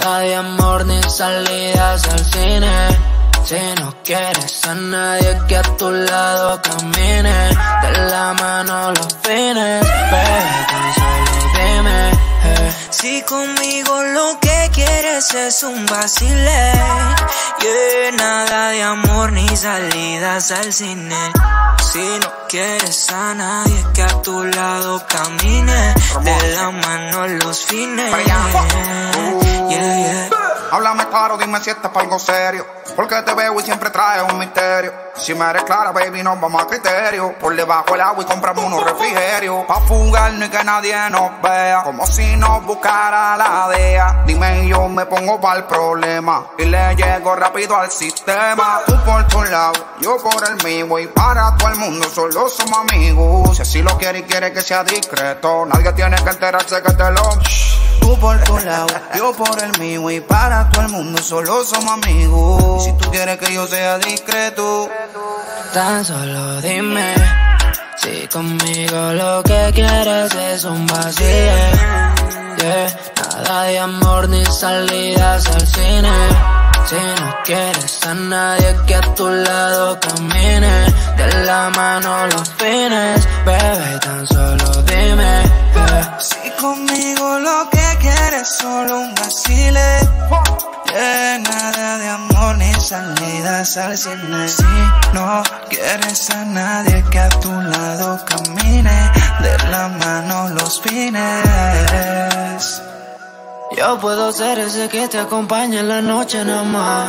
Nada de amor ni salidas al cine. Si no quieres a nadie que a tu lado camine, de la mano los fines, baby, Si conmigo lo que quieres es un vacile, yeah, nada de amor ni salidas al cine. Si no quieres a nadie que a tu lado camine, de la mano los fines. Yeah, yeah. Háblame claro, dime si estás para algo serio. Porque te veo y siempre traes un misterio. Si me eres clara, baby, nos vamos a criterio. Por debajo el agua y compramos unos refrigerios. Pa' fugarnos y que nadie nos vea. Como si nos buscara la DEA. Dime y yo me pongo para el problema. Y le llego rápido al sistema. Tú por tu lado, yo por el mío. Y para todo el mundo solo somos amigos. Si así lo quiere y quiere que sea discreto. Nadie tiene que enterarse que te lo... Tú por tu lado, yo por el mío y para todo el mundo solo somos amigos. Si tú quieres que yo sea discreto, Tan solo dime si conmigo lo que quieres es un vacío. Yeah, nada de amor ni salidas al cine. Si no quieres a nadie que a tu lado camine, de la mano los fines, bebé, tan solo dime. yeah. Si conmigo lo que quieres es solo un vacile. Yeah, nada de amor ni salidas al cine. Si no quieres a nadie que a tu lado camine, de la mano los fines. Yo puedo ser ese que te acompaña en la noche nada más.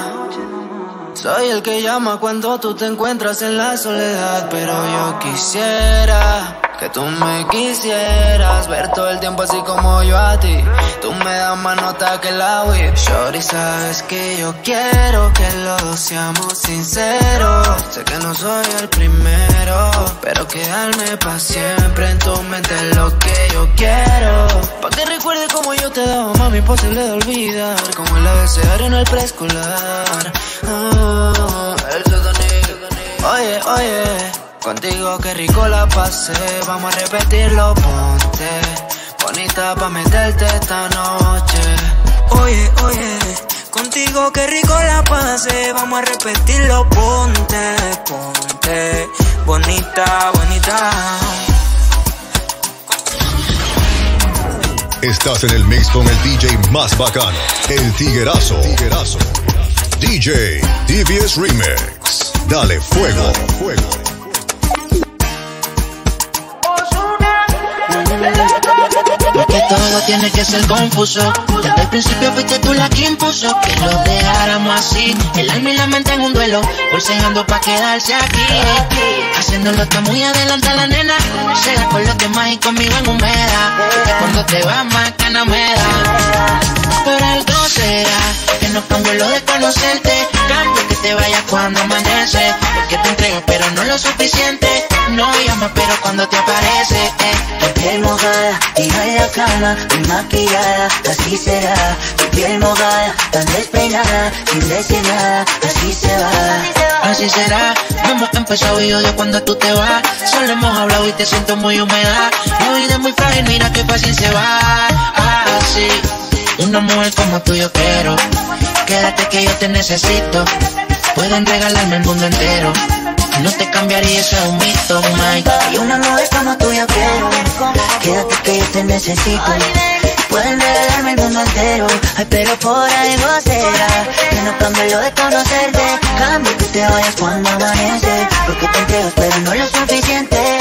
Soy el que llama cuando tú te encuentras en la soledad, pero yo quisiera que tú me quisieras ver todo el tiempo así como yo a ti. Tú me das más nota que la whip. Shorty, sabes que yo quiero que los dos seamos sinceros. Sé que no soy el primero, pero quedarme para siempre en tu mente lo que yo quiero. Pa' que recuerde como yo te daba, mami, imposible de olvidar. Como el abecedario en el preescolar. Ah, el. Oye, oye. Contigo qué rico la pasé, vamos a repetirlo, ponte Bonita pa' meterte esta noche Oye, oye, contigo qué rico la pasé, vamos a repetirlo, ponte, ponte Bonita, bonita Estás en el mix con el DJ más bacano, el Tiguerazo. DJ TBS Remix. Dale fuego. fuego. Porque todo tiene que ser confuso. Desde el principio fuiste tú la que impuso que lo dejáramos así. El alma y la mente en un duelo, forceando pa' quedarse aquí. Haciéndolo está muy adelante la nena. Será con los demás y conmigo en humedad. Cuando te vas más cana me da. Por algo será no cambio lo de conocerte. Cambio que te vayas cuando amanece. Porque te entrego pero no lo suficiente. No llamas pero cuando te aparece. Eh. Tu piel mojada, tira en la cama, bien maquillada, así será. Tu piel mojada, tan despeinada, sin decir nada, así se va. Así será, no hemos empezado y odio cuando tú te vas. Solo hemos hablado y te siento muy húmeda. Mi vida es muy frágil, mira qué fácil se va. Así, una mujer como tú yo quiero. Quédate que yo te necesito. Pueden regalarme el mundo entero. No te cambiaría, eso es un mito, Mike. Y una mujer como tú yo quiero. Quédate que yo te necesito. Pueden regalarme el mundo entero. Ay, pero por algo será. Que no cambio lo de conocerte. Cambio que te vayas cuando amanece. Porque te entregas, pero no lo suficiente.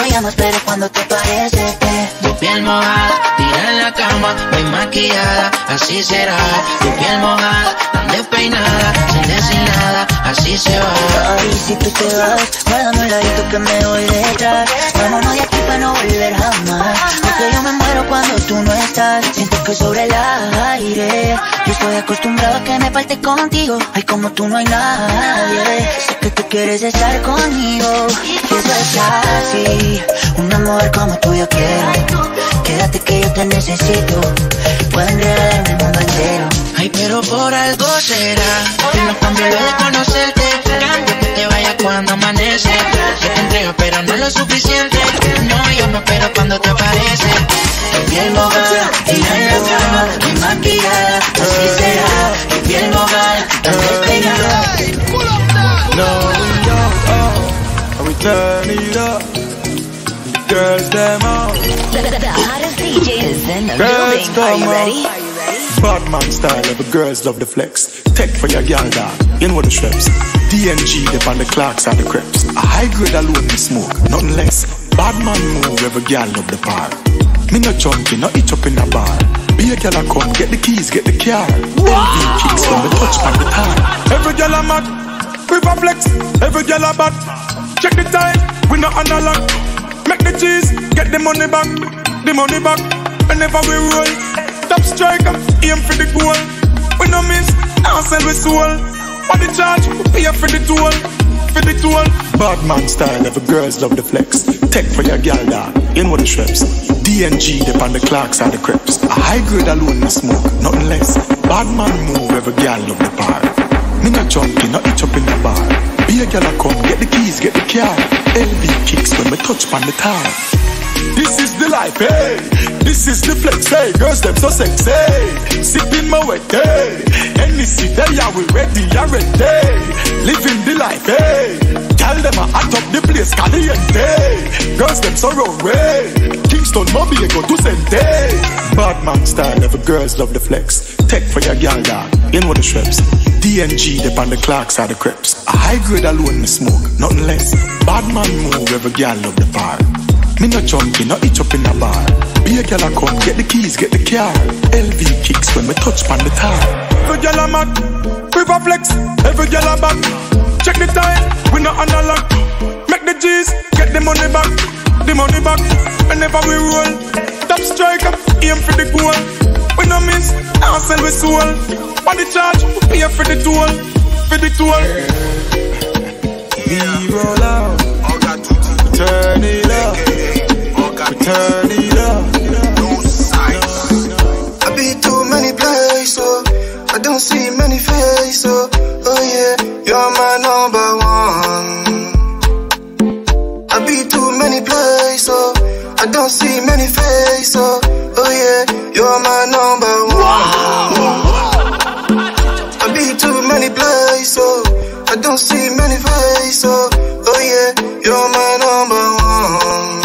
No llamas, pero cuando te parece. eh. piel mojada, tira en la cama, muy maquillada, así será. Tu piel mojada, tan despeinada, sin decir nada, así se va. Ay, si tú te vas, guárdame el ladito que me voy detrás. Vámonos de aquí para no volver jamás. Porque yo me muero cuando tú no estás. Siento que sobre el aire. Yo estoy acostumbrado a que me falte contigo. Ay, como tú no hay nadie. Que tú quieres estar conmigo. Y eso es así. Un amor como tú yo quiero. Quédate que yo te necesito. Puedo enredarme el mundo entero. Ay, pero por algo será que no cambio lo de conocerte. Cambio que te vaya cuando amanece. Que te entrego, pero no lo suficiente. No, yo no espero cuando te aparece. Tu piel mojada, en la cama, muy maquillada, así será. Tu piel mojada, tan despeinada. No, we oh, and we turn it up. Girls, them out. The hottest DJ is in the building. Are you ready? Bad man style, every girls love the flex. Tech for your gal dog, you know the shreps. DNG, the on the clocks are the creps. A high grade alone me smoke, nothing less. Bad man move, every gal love the part. Me no junkie, no itch up in a bar. Be a a come, get the keys, get the car. LV kicks when we touch on the tar. Every gal a mad, river flex. Every gal a bad. Check the time, we no analog. Make the cheese, get the money back, the money back. Whenever we roll, top striker, aim for the goal. We no miss, now sell we soul. On the charge, we pay for the toll, for the toll. Bad man style, every girls love the flex. Tech for your gal dog, you know the shreps. DNG, the on the clocks are the creps. A high grade alone no smoke, nothing less. Bad man move, every gal love the part. Me no junkie, no itch up in the bar. Be a gal come, get the keys, get the car. LV kicks when we touch on the tar. This is the life, hey. This is the flex, hey. Girls them so sexy. Sipping my wet, hey. Any city, yeah, we ready, yeah, ready. Living the life, hey. Tell them I hot up the place, caliente. Girls them so round way. Kingston, Mobiego to Sente. Bad man style, every girls love the flex. Tech for your gal dog, you know the shreps. DNG, the on the clocks are the creps. A high grade alone me smoke, nothing less. Bad man move, every gal love the part. Me no junkie, no itch up in a bar. Be a gal a come, get the keys, get the car. LV kicks when we touch on the tar. Every gal a mad, river flex. Every gal a back. Check the time, we no analog. Make the G's, get the money back, the money back. Whenever we roll, top striker, aim for the goal. We no miss, now sell we soul. On the charge, we pay for the toll, for the toll. We roll out. Turn it up. We turn it up. I be too many places, oh. I don't see many faces, oh. Oh yeah, you're my number one. I be too many places, oh. I don't see many faces, oh. Oh yeah, you're my number one. I be too many places, oh. I don't see many faces, oh. Oh yeah, you're my number one.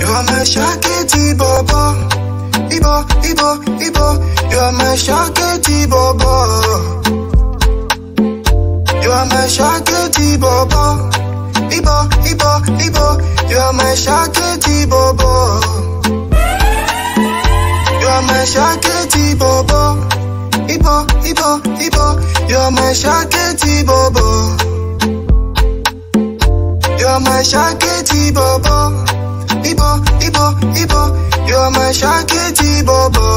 You're my shakety baba. Ibo, Ibo, Ibo, you're my shakety baba. You're my shakety baba. Ibo, Ibo, Ibo, you're my shakety baba. You're my shakety baba. Ibo, Ibo, Ibo, you're my shakety baba. You're my shakety baba. Ibo, Ibo, Ibo, you're my shakety baba.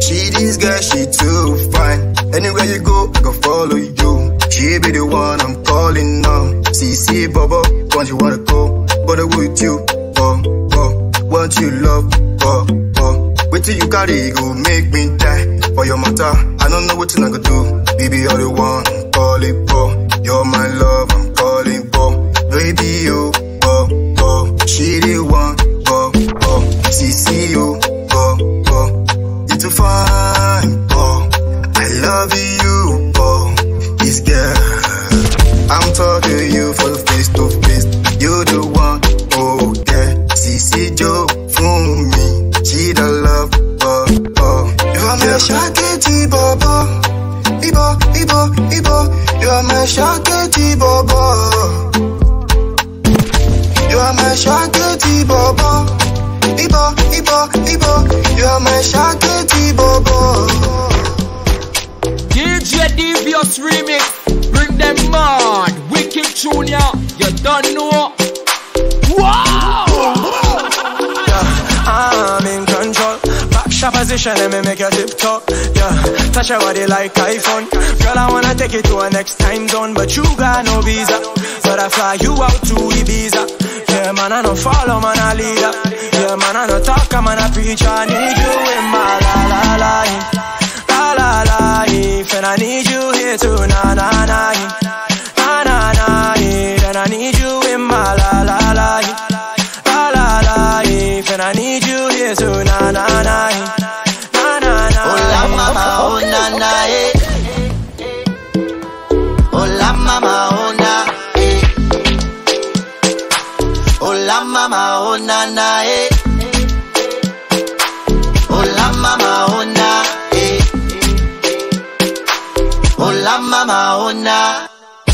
She this girl, she too fine. Anywhere you go, I go follow you. She be the one I'm calling now. See, Bobo, want you wanna go, but I with you, oh, oh, want you love, oh, oh. Wait till you carry, go make me die. For your matter, I don't know what I gonna do. Baby, you're the one I'm calling for. You're my love, I'm calling for. Baby, you, oh, oh, she the one, oh, oh. See you, oh, oh. You too fine, oh. I love you, You are my. Ibo, Ibo, Ibo. You are my shakety baba. You are my shakety bobo. Ibo, Ibo, Ibo. You are my shakety bobo. DJ Devious Remix, bring them mad. Wicked Junior, you don't know. Wow! I'm in shot position, let me make you tip top. Yeah, touch your body like iPhone. Girl, I wanna take you to a next time zone, but you got no visa. But I fly you out to Ibiza. Yeah, man, I don't follow, man, I lead up. Yeah, man, I don't talk, man, I preach. I need you in my la la life. La la life. And I need you here too, na na. Na need you here too, na na na. Na na na. Hola mama, oh na na eh. Hola mama, oh na eh. Hola mama, oh na na eh. Hola mama, oh na eh. Hola mama, oh na.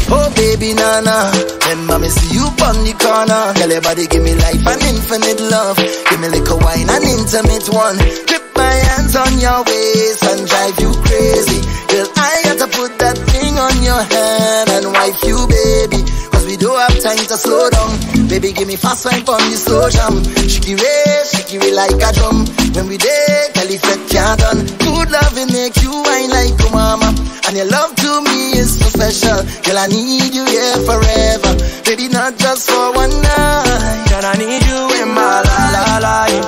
Oh baby nana, remember me see you on the corner. Tell your body give me life and infinite love. Give me little wine and intimate one. Grip my hands on your waist and drive you crazy. Girl, I got to put that thing on your hand and wife you, baby. Cause we don't have time to slow down. Baby, give me fast wine from the slow jam. Shiki ray, shiki ray like a drum. When we there, tell if it can't done. Good love will make you wine like a mama. And your love to me is so special. Girl, I need you here forever. Baby, not just for one night. And I need you in my la la life.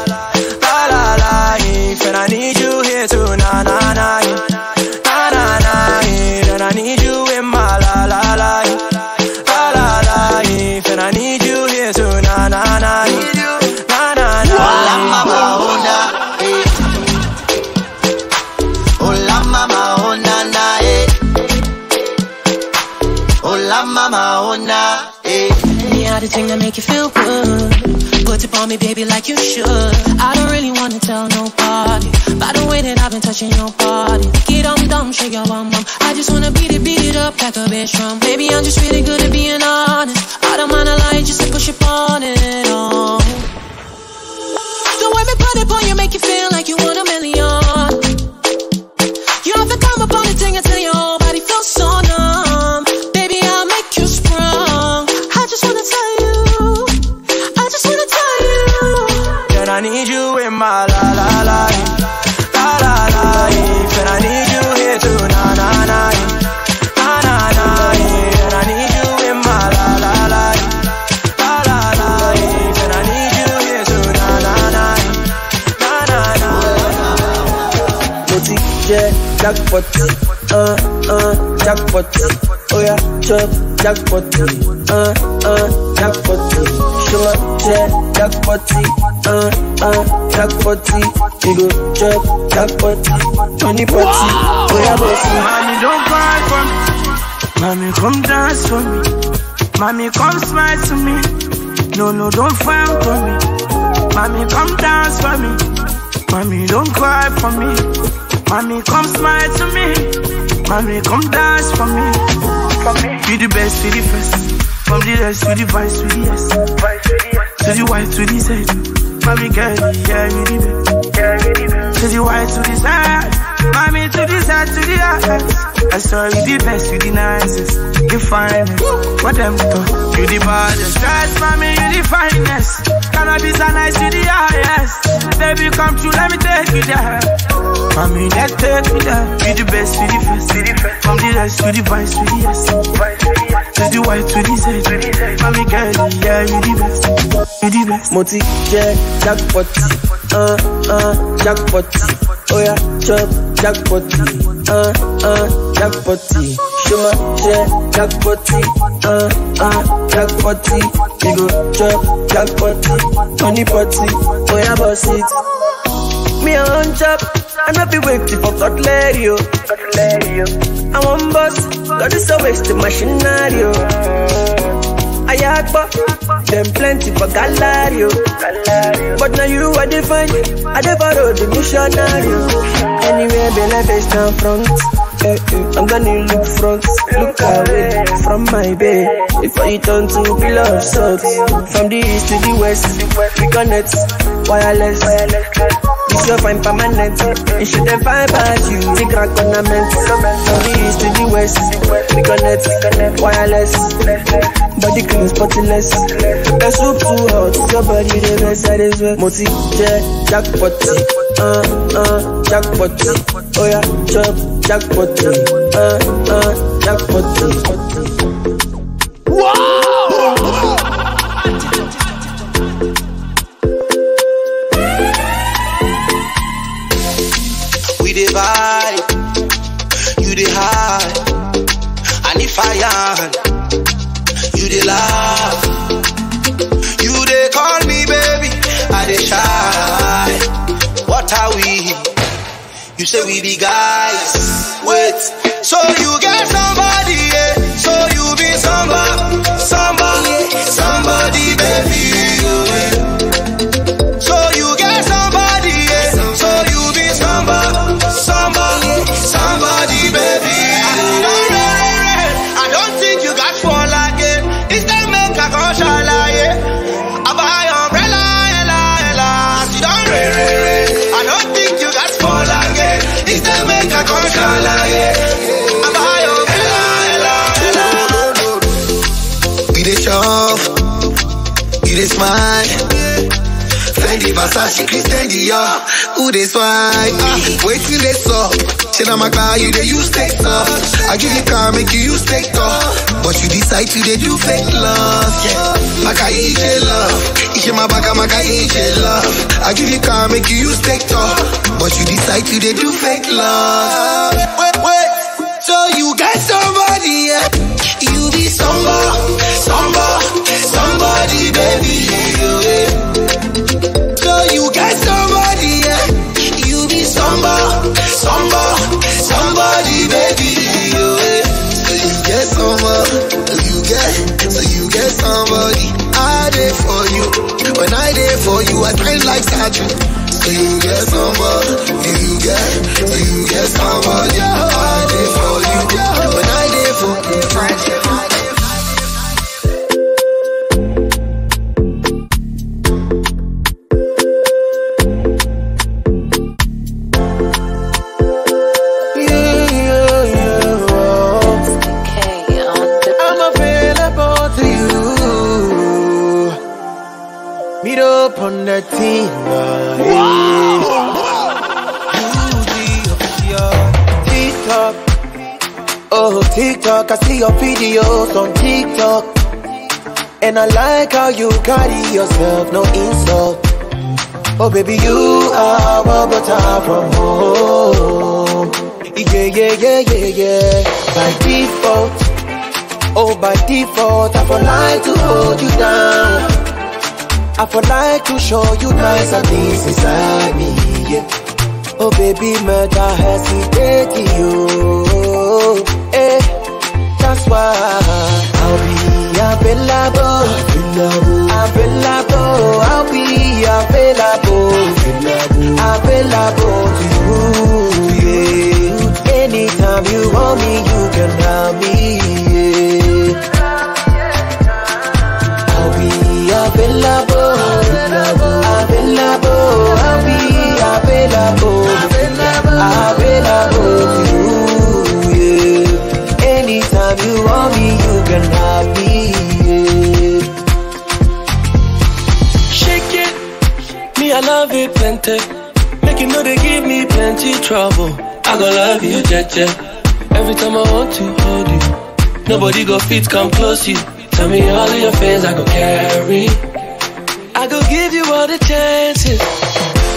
La la life. And I need you here too, na na na. Na na na. And I need you in my mama, oh na, eh. Me out the thing make you feel good. Put it on me, baby, like you should. I don't really wanna tell nobody. By the way that I've been touching your body. Get on dumb, shake your bum bum. I just wanna beat it, beat it up like a bass drum. Baby, I'm just really good at being honest. I don't mind a lie, just to push up on it on. The way me put it on you make you feel like you want a million. Jackpot uh, uh, jackpot oya chop jackpot uh, uh, jackpot ṣọlá jẹ jackpot uh, uh, jackpot you go chop jackpot money party oya bọ sí. Mommy, don't cry for me. Mommy, come dance for me. Mommy, come smile to me. No, no, don't frown for me. Mommy, come dance for me. Mommy, don't cry for me. Mommy, come smile to me. Mommy, come dance for me. Be the best, be the first. From the left to the vice, to the yes. To the white, to the Z. Mommy, girl, yeah, you the best. To the white, to the side. Mommy, to the side, to the eyes. I saw you the best, you the nicest. You finest. What them talk? You the baddest. Yes, mommy, you the finest. Cannabis are nice, you the highest. Baby, come true, let me take you there. Mommy, let's take me there. You the best, you the first. you the first. From the left to the vice, to the yes. To the white, to the Z. Mommy, girl, yeah, you the best. You the best. mo ti jẹ jackpot uh, uh, jackpot oya chop jackpot uh, uh, jackpot ṣọlá jẹ jackpot uh, uh, jackpot We go chop jackpot money party oya bọ sit. Me I wan chop, I no be waiting for cutlery o. I wan bust, God is a waste machinery o. Ayagba, them plenty for gallery. But now you are find, I dey borrow the missionary. Anywhere belle face down front, Eh, eh, I'm gonna look front, look away from my bed. Before you turn to pillar salt. From the east to the west, we connect wireless. This your fine permanent. You shouldn't find past you. The grand ornament. From the east to the west, we connect wireless. Body clean, spotless. The soup too hot, your body the best that is wet. Moti, yeah, jackpot, uh, uh, jackpot. Oh yeah, chop, jackpot, uh, uh, jackpot. We dey vibe, you dey high, and if I am, you laugh. You they call me baby, I dey shy. What are we? You say we be guys. Wait, so you get somebody, smile. Fendi, Versace, Christian Dior, who they swipe? Ah, wait till they suck. Shit, I'm a car, you they use take stuff. I give you car, make you use take talk. But you decide to they do fake love, yeah. Maka iche love, iche my baka maka love. I give you car, make you use take talk. But you decide to they do fake love. Wait, wait, so you got somebody, yeah. You be somebody, for you. I train like statue. So you get somebody, you get, you get somebody. I there for you. When I there for you, your videos on TikTok. And I like how you carry yourself, no insult. Oh, baby, you are what but I'm from home. Yeah, yeah, yeah, yeah, yeah. By default. Oh, by default, I for like to hold you down. I for like to show you nice and things inside me. Yeah. Oh, baby, murder hesitating you. Eh, that's why I'll be available. Available, I'll be available. Available to you. Yeah. Anytime you want me, trouble. I go love you, Jeje. Every time I want to hold you, nobody go fit come close you. Tell me all of your fears I go carry. I go give you all the chances.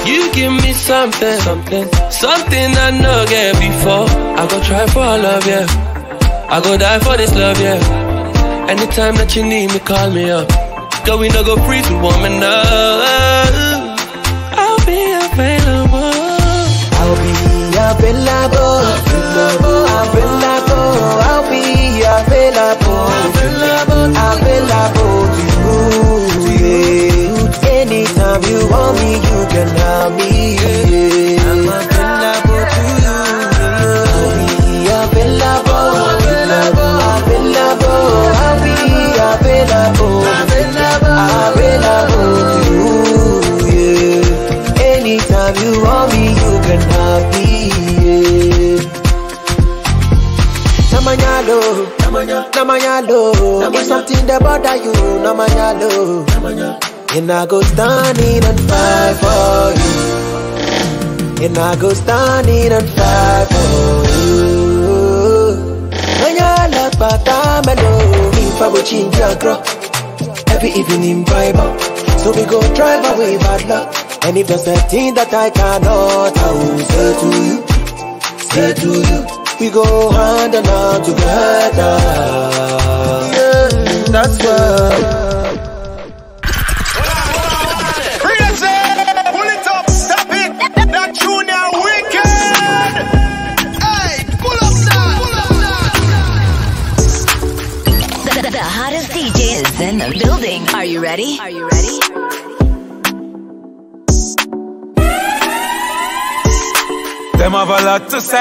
You give me something, something, something I know get before. I go try for of you. I go die for this love, yeah. Anytime that you need me, call me up. Go we no go free to woman up. Available, available. I'll be available, available, available to you. Anytime you want me, Namanyalo, Namanyalo. If something that bother you, Namanyalo. And I go standing and fight for you. And I go standing and fight for you. Manyala patamelo, if I will change your crop. Every evening vibe So we go drive away bad luck. And if there's a thing that I cannot, I will say to you, say to you, we go hand in hand together. Yeah, that's is in the building. Are you ready? Are you ready? Them have a lot to say,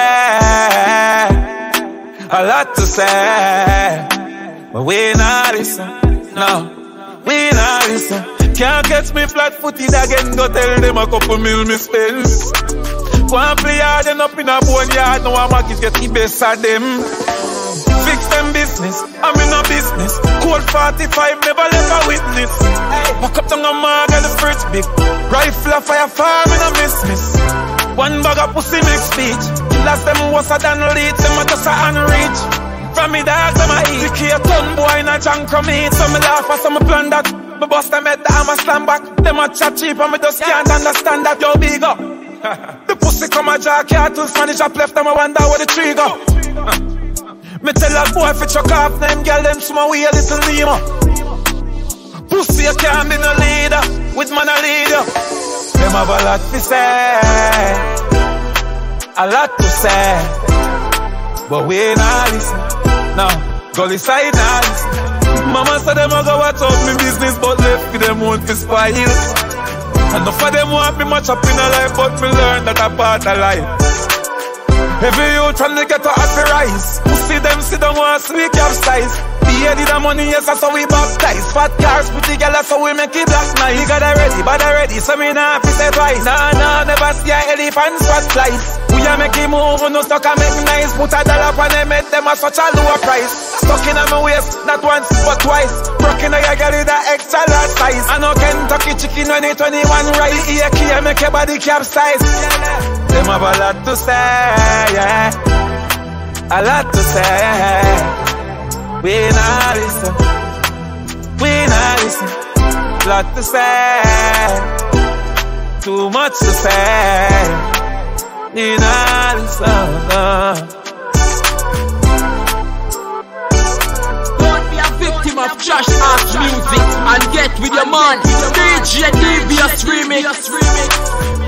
a lot to say, but we not listen. No, we not listen. Can't catch me flat-footed again. Go tell them a couple mil me spend. Go and play hard and up in a bone yard. Now I'm a get the best of them. Fix them business, I'm in a business. Code 45, never left a witness. Pack up down a and the fridge big. Rifle a fire farm in a miss miss. One bag of pussy mix speech. Last them was a than lead, them a just a unreach. From me dog, them a eat. Sicky a ton boy in a junk from me. So laugh at some plan that. Me bust them head, I'm a slam back. Them a chat cheap and me just can't understand that. Yo, big up. the pussy come a jack, cartoon Spanish up left, them a wonder where the go. Me tell a boy fi chuck off them girl, them small way a little lima. Pussy you can't be no leader, with man a leader. Them have a lot to say, a lot to say, but we not listen. No, gully side not listen. Mama said them a go watch out me business, but left with them want to spoil. Enough of them want me much up in a life, but me learn that a part of life. Every youth trying to get a happy rise. See them see them want sweet capsize. The did the money, yes, that's how we baptize. Fat cars, pretty girl, that's how we make it black nice. We got ready, but ready, so me nah fi say twice. Nah, nah, never see a elephant spot slice. We a make it move, no stuck a make nice. Put a dollar on them, make them a such a lower price. Stuck in a my waist, not once, but twice. Broken, I got it a extra large size. I know Kentucky chicken when it 21 right. Here, key, make your body capsize. Them have a lot to say, yeah. A lot to say. We not listen. We not listen. Lot to say. Too much to say. We not listen. Don't be a victim of trash ass music and get with your man. DJ Devious Remix.